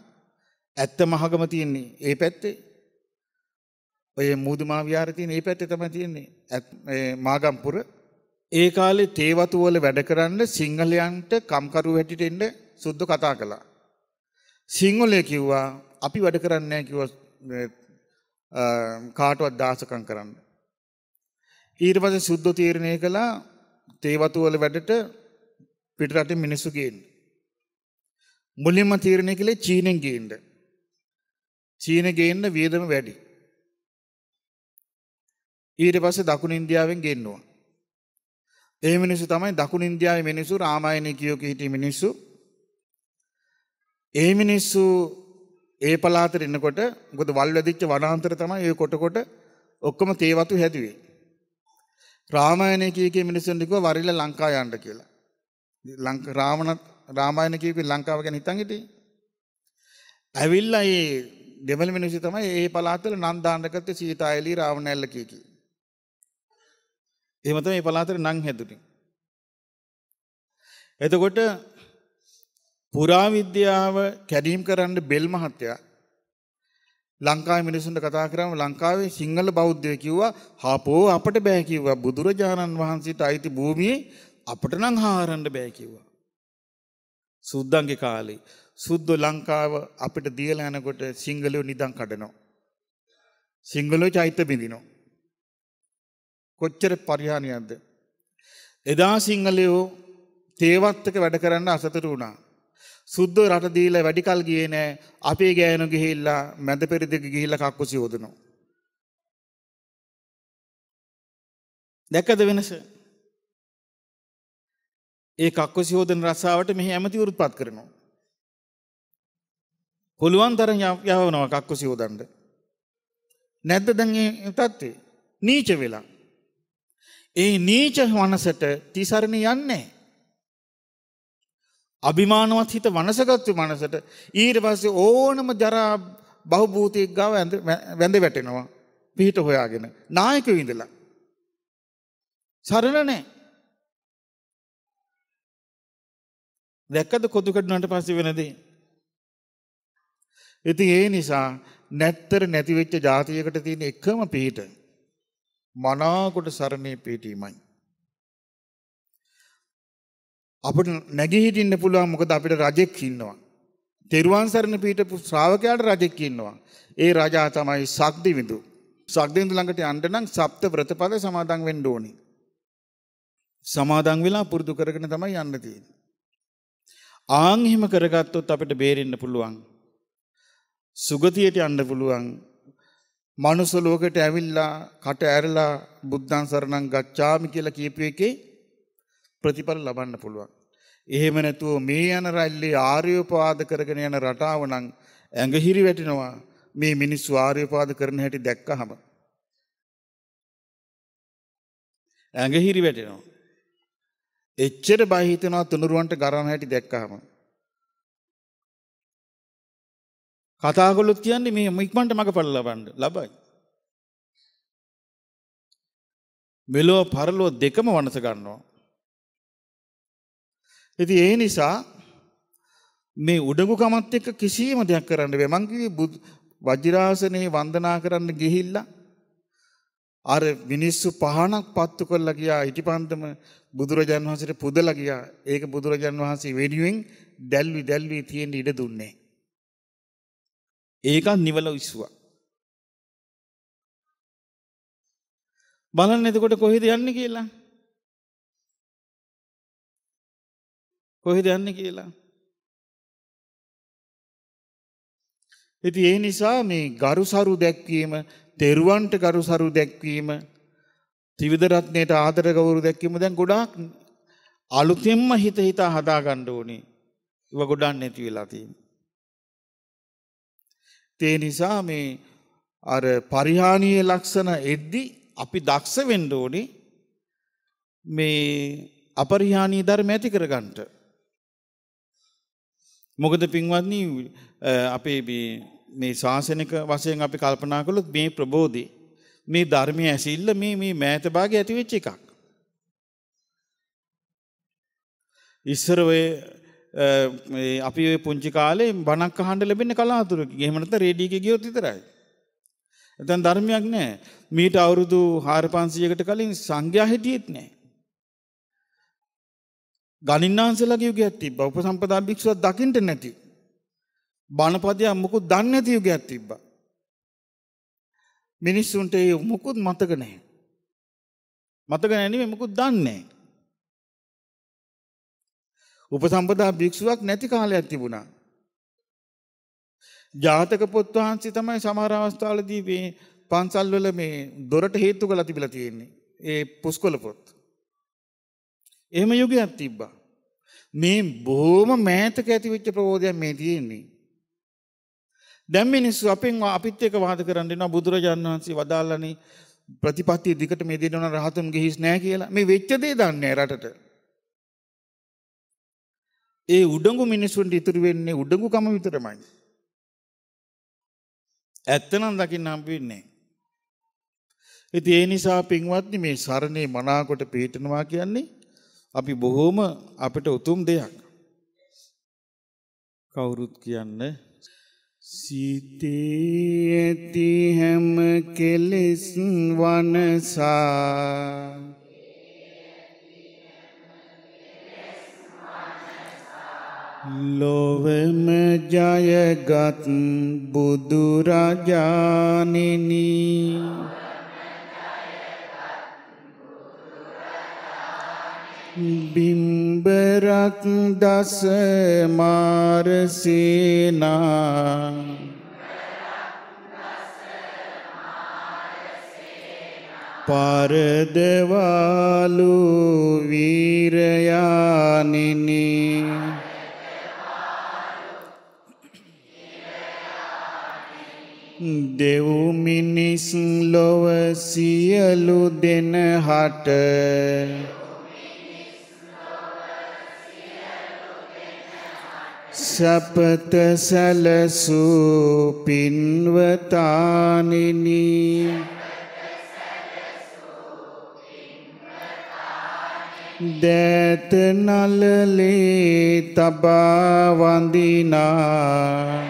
S2: ඇත්ත මහගම තියෙන්නේ ඒ පැත්තේ. ඔය මුදුමා විහාරය තියෙන ඒ පැත්තේ තමයි තියෙන්නේ. ඇත්- ඒ මාගම්පුර. ඒ කාලේ තේවතු වල වැඩ කරන්න සිංහලයන්ට කම්කරු හැටියට එන්න සුද්ධ කතා කළා. සිංහලය කිව්වා අපි වැඩ කරන්නේ නැහැ කිව්වා මේ, අ, කාටවත් දාසකම් කරන්න. ඊට පස්සේ සුද්ධ තීරණය කළා තේවතු වල වැඩට පිටරටින් මිනිස්සු ගේන්න. මුලින්ම තීරණය කළේ චීනෙන් ගේන්න. චීන ගේන්න වියදම වැඩි. ඊට පස්සේ දකුණු ඉන්දියාවෙන් ගෙන්නවා. ඒ මිනිස්සු තමයි දකුණු ඉන්දියාවේ මිනිස්සු රාමායනය කියෝක හිටිය මිනිස්සු. ඒ මිනිස්සු ඒ පලාතර එන්නකොට මොකද වල් වැදිච්ච වනාන්තර තමයි ඒ කොට කොට ඔක්කොම තේවතු හැදුවේ. රාමායනය කියකේ මිනිස්සුන්ට කිව්වා වරිල ලංකා යන්න කියලා ලංක රාමණ රාමායන කියපු ලංකාව ගැන හිතන් හිටියේ ඇවිල්ලා ඒ දෙමළ මිනිස්සු තමයි ඒ පළාතවල නන් දාන්න ගත්තේ සීතායලී රාවණැල්ල කිය කී. එහෙම තමයි මේ පළාතේ නං හැදුනේ. එතකොට පුරාවිද්‍යාව කැඩීම් කරන්න බෙල් මහත්තයා ලංකාවේ මිනිසුන්ට කතා කරාම ලංකාවේ සිංහල බෞද්ධය කිව්වා හාපෝ අපට බෑ කිව්වා බුදුරජාණන් වහන්සේට අයිති භූමියේ අපට නම් හාරන්න බෑ කිව්වා. සුද්දන්ගේ කාලේ සුද්ද ලංකාව අපිට දීලා යනකොට සිංහලයෝ නිදන් කඩනවා. සිංහලෝ චෛත්‍ය බිඳිනවා. කොච්චර පරිහානියක්ද? එදා සිංහලයෝ තේවත්තක වැඩ කරන්න අසතුරු වුණා. සුද්දෝ රට දීලා වැඩි කල් ගියේ නෑ. අපේ ගෑනු ගිහිල්ලා මැද පෙරදිග ගිහිල්ලා කක්කුසි හොදනවා. දැක්කද වෙනස? ඒ කක්කුසි හොදන රස්සාවට මෙහි ඇමතිවරුත් පත් කරනවා. පුළුවන් තරම් යව- යවනවා කක්කුසි හොදන්න. නැද්ද දැන් ඒ තත්ත්වේ? නීච වෙලා. ඒ නීච මනසට තිසරණ යන්නේ. අභිමානවත් හිත වනසගත්තු මනසට ඊට පස්සේ ඕනම ජරා බහුභූතයෙක් ගාව ඇඳ- වැඳ වැටෙනවා. පිහිට හොයාගෙන. නායකයෝ ඉඳලා. සරණ නැහැ. දැක්කද කොතු කඩුනට පස්සේ වෙනදී. ඉතින් ඒ නිසා නැත්තර නැතිවෙච්ච ජාතියකට තියෙන එකම පිහිට මනාකොට සරණය පිහිටීමයි. අපට නැගී හිටින්න පුළුවන් මොකද අපිට රජෙක් ඉන්නවා. තෙරුවන් සරණ පිහිටපු ශ්‍රාවකයාට රජෙක් ඉන්නවා. ඒ රජා තමයි සක්දිවිඳු. සක්දිවිඳු ළඟට යන්න නම් සප්ත ව්‍රතපද සමාදන් වෙන්න ඕනේ. සමාදන් වෙලා පුරුදු කරගෙන තමයි යන්න තියෙන්නේ. ආන් එහෙම කරගත්තොත් අපිට බේරෙන්න පුළුවන්. සුගතියට යන්න පුළුවන්. මනුස්ස ලෝකෙට ඇවිල්ලා කට ඇරලා බුද්ධං සරණං ගච්ඡාමි කියලා කියපු එකේ ප්‍රතිඵල ලබන්න පුළුවන්. එහෙම නැතුව මේ යන රැල්ලේ ආර්යෝපවාද කරගෙන යන රටාව නම් ඇඟහිරි වැටෙනවා. මේ මිනිස්සු ආර්යෝපවාද කරන හැටි දැක්කහම. ඇඟහිරි වැටෙනවා. එච්චර බය හිතෙනවා තුනුරුවන්ට ගරන හැටි දැක්කහම. කතා කළොත් කියන්නේ මේ ඉක්මනට මගපල ලබන්න ලබයි. මෙලෝ පරලෝ දෙකම වනස ගන්නවා. ඉතින් ඒ නිසා මේ උඩඟුකමත් එක්ක කිසිම දෙයක් කරන්න බෑ. මං කිව්වේ වජිරාසනේ වන්දනා කරන්න ගිහිල්ලා අර මිනිස්සු පහනක් පත්තු කරලා ගියා ඉටිපන්දම බුදුරජාන් වහන්සේට පුදලා ගියා. ඒක බුදුරජාන් වහන්සේ වෙනුවෙන් දැල්වි දැල්වි තියෙන ඉඩ දුන්නේ. ඒකත් නිවල විශ්වා. බලන්න එතකොට කොහෙද යන්නේ කියලා. කොහෙද යන්නේ කියලා. ඉතින් ඒ නිසා මේ ගරුසරු දැක්වීම, තෙරුවන්ට ගරුසරු දැක්වීම, ත්‍රිවිධ රත්නයට ආදර ගෞරව දැක්වීම දැන් ගොඩාක් අලුතෙන්ම හිත හිතා හදා ගන්න ඕනේ. ඒව ගොඩක් නැති වෙලා තියෙනවා. ඒ නිසා මේ අර පරිහානීය ලක්ෂණ එද්දි අපි දක්ෂ වෙන්න ඕනේ මේ අපරිහානී ධර්ම ඇති කරගන්නට. මොකද පින්වත්නි අපේ මේ ශාසනික වශයෙන් අපි කල්පනා කළොත් මේ ප්‍රබෝධි මේ ධර්මය ඇසිල්ල මේ මේ මෑත භාගය ඇති වෙච්ච එකක්. ඉස්සර ඔය අපි ඔය පුංචි කාලේ බණක් අහන්න ලැබෙන්නේ කලාතුරකින්. එහෙම නැත්නම් රේඩියෝ එකේ ගියොත් විතරයි. එතන ධර්මයක් නැහැ. මීට අවුරුදු 4500කට කලින් සංඝයා හිටියෙත් නැහැ. ගණින්නාන්සලාගේ යුගයක් තිබ්බා. උපසම්පදා භික්ෂුවක් දකින්න නැති. බණපදයක් මුකුත් දන්නේ නැති යුගයක් තිබ්බා. මිනිස්සුන්ට ඒ මුකුත් මතක නැහැ. මතක නැහැ නෙමෙයි මුකුත් දන්නේ නැහැ. උපසම්පදා භික්ෂුවක් නැති කාලයක් තිබුණා. ජාතක පොත් වහන්සේ තමයි සමහර අවස්ථාවලදී මේ පන්සල්වල මේ දොරට හේතු කරලා තිබිලා තියෙන්නේ. ඒ පුස්කොළ පොත්. එහෙම යුගයක් තිබ්බා. මේ බොහොම මෑතක ඇති වෙච්ච ප්‍රබෝධයක් මේ තියෙන්නේ. දැන් මිනිස්සු අපෙන් අපිත් එක්ක වාද කරන්න එනවා බුදුරජාණන් වහන්සේ වදාළනේ ප්‍රතිපත්තිය දිකට මේ දෙන්න රහතුන්ගේ හිස් නෑ කියලා. මේ වෙච්ච දේ දන්නේ රටට. ඒ උඩඟු මිනිස්සුන්ට ඉතුරු වෙන්නේ උඩඟුකම විතරමයි. ඇත්තනම් දකින්න හම්බ වෙන්නේ. ඉතින් ඒ නිසා පින්වත්නි මේ සරණේ මනාකොට පිළිටනවා කියන්නේ අපි බොහෝම අපිට උතුම් දෙයක්. කවුරුත් කියන්න සිතේ ඇති හැම කෙලෙස් වනසා ලොවම ජයගත් බුදුරජාණෙනි බිම්බරක් දස මාරසේනා. පරදවාලු වීරයානිනී. දෙව් මිනිස් ලොව සියලු දෙනහට සපත සැලසූ පින්වතානිනි. දෑත නලලේ තබා වඳිනා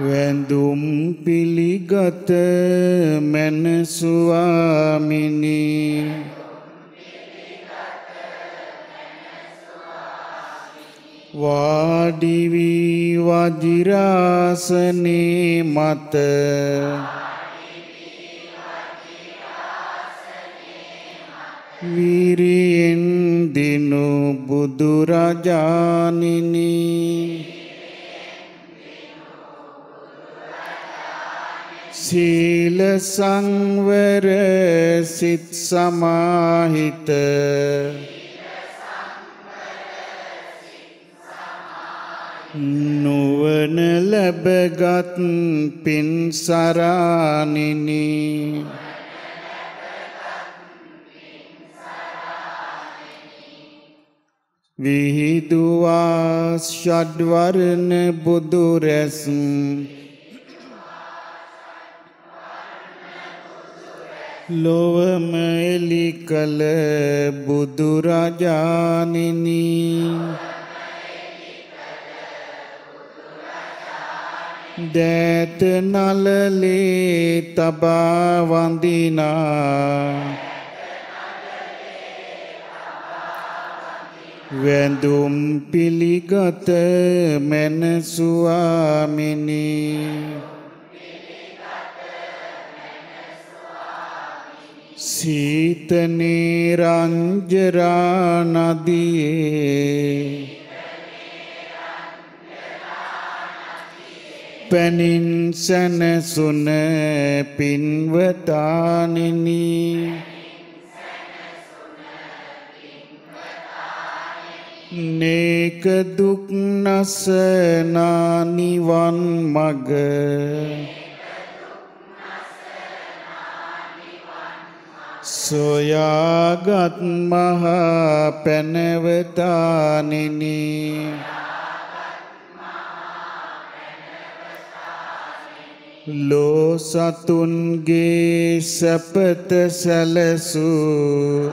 S2: වැඳුම් පිළිගත මැනස්වාමිනී වාඩිවී වජිරාසනේ මත. විරියෙන් දිනු බුදුරජාණිනී සීල සංවර සිත් සමාහිත. නුවන ලැබගත් පින් සරානිනී විහිදුවා ෂඩ්වරණ බුදුරැසුම් ලොවම එලි කළ බුදුරජාණෙනි දෑත නලලේ තබා වඳිනා වැඳුම් පිළිගත මැනසුවාමිනී. සීතනේ රංජරා නදියේ පැනින් සැනසුන පින්වතානිනි. නේක දුක් නසනා නිවන් මග. සොයාගත් මහා පැනවතානෙනි. ලෝ සතුන්ගේ සැපත සැලසූ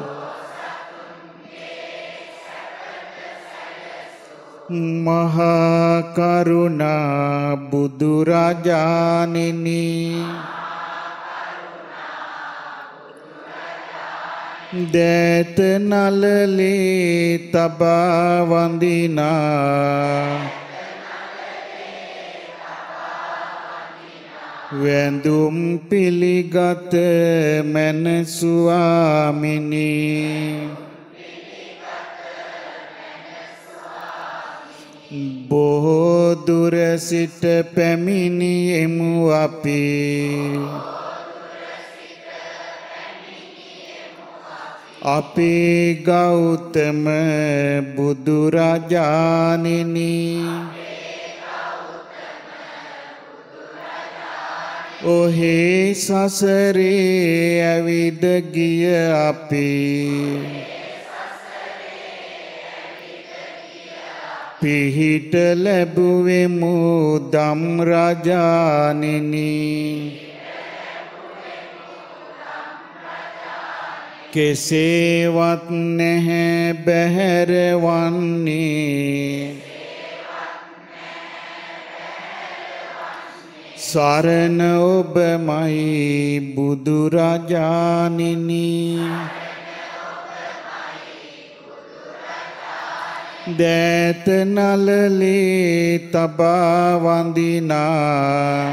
S2: මහාකරුණා බුදුරජාණෙනි දෑත නලලේ තබා වඳිනා. වැඳුම් පිළිගත මැනසුවාමිනී බොහෝ දුර සිට පැමිණියෙමු අපි. අපේ ගෞතම බුදුරජාණෙනි. ඔහේ සසරේ ඇවිද ගිය අපේ. පිහිට ලැබුවෙමු දම් රජානිනි කෙසේවත් නැහැ බැහැරවන්නේ. සරණ ඔබමයි බුදුරජානිනී දෑත නලලේ තබා වඳිනා.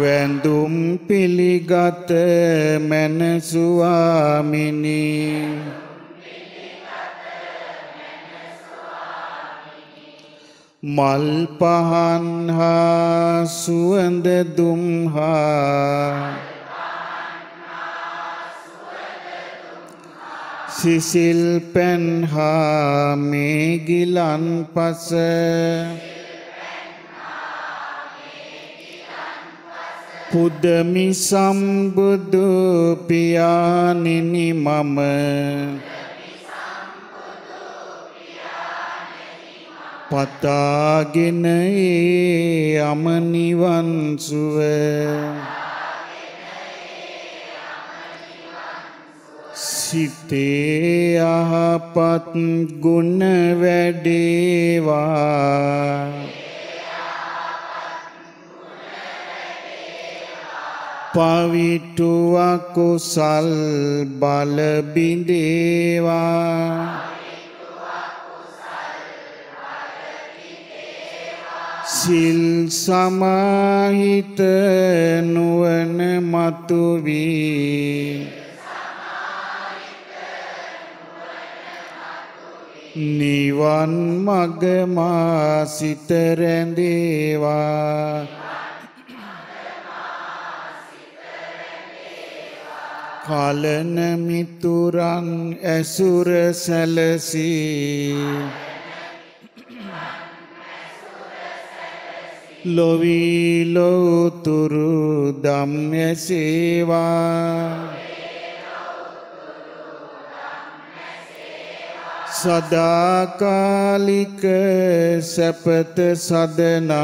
S2: වැඳුම් පිළිගත මැනසුවාමිනි මල් පහන් හා සුවඳ දුම්හා සිසිල් පැන්හා මේගිලන් පස පුදමි සම්බුදු පියානිනි මම පතාගෙන ඒ අමනිවන්සුව සිතේ අහපත් ගුණ වැඩේවා. පවිටුවකුසල් බලබිඳේවා. සිල් සමාහිත නුවන මතුවී. නිවන් මගමා සිත රැඳේවා. කලන මිතුරන් ඇසුර සැලසී. ලොවී ලෝතුරු දම් ඇසේවා සදාකාලික සැපත සදනා.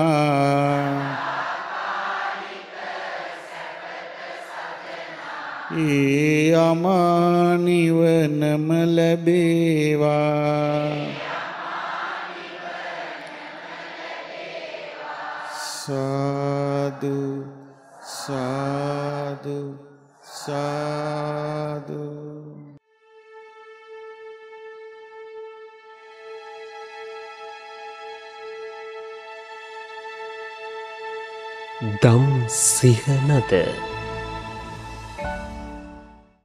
S2: ඒ අමානිවනම ලැබේවා. සාදු සාදු සාදු
S1: දම් සිහනද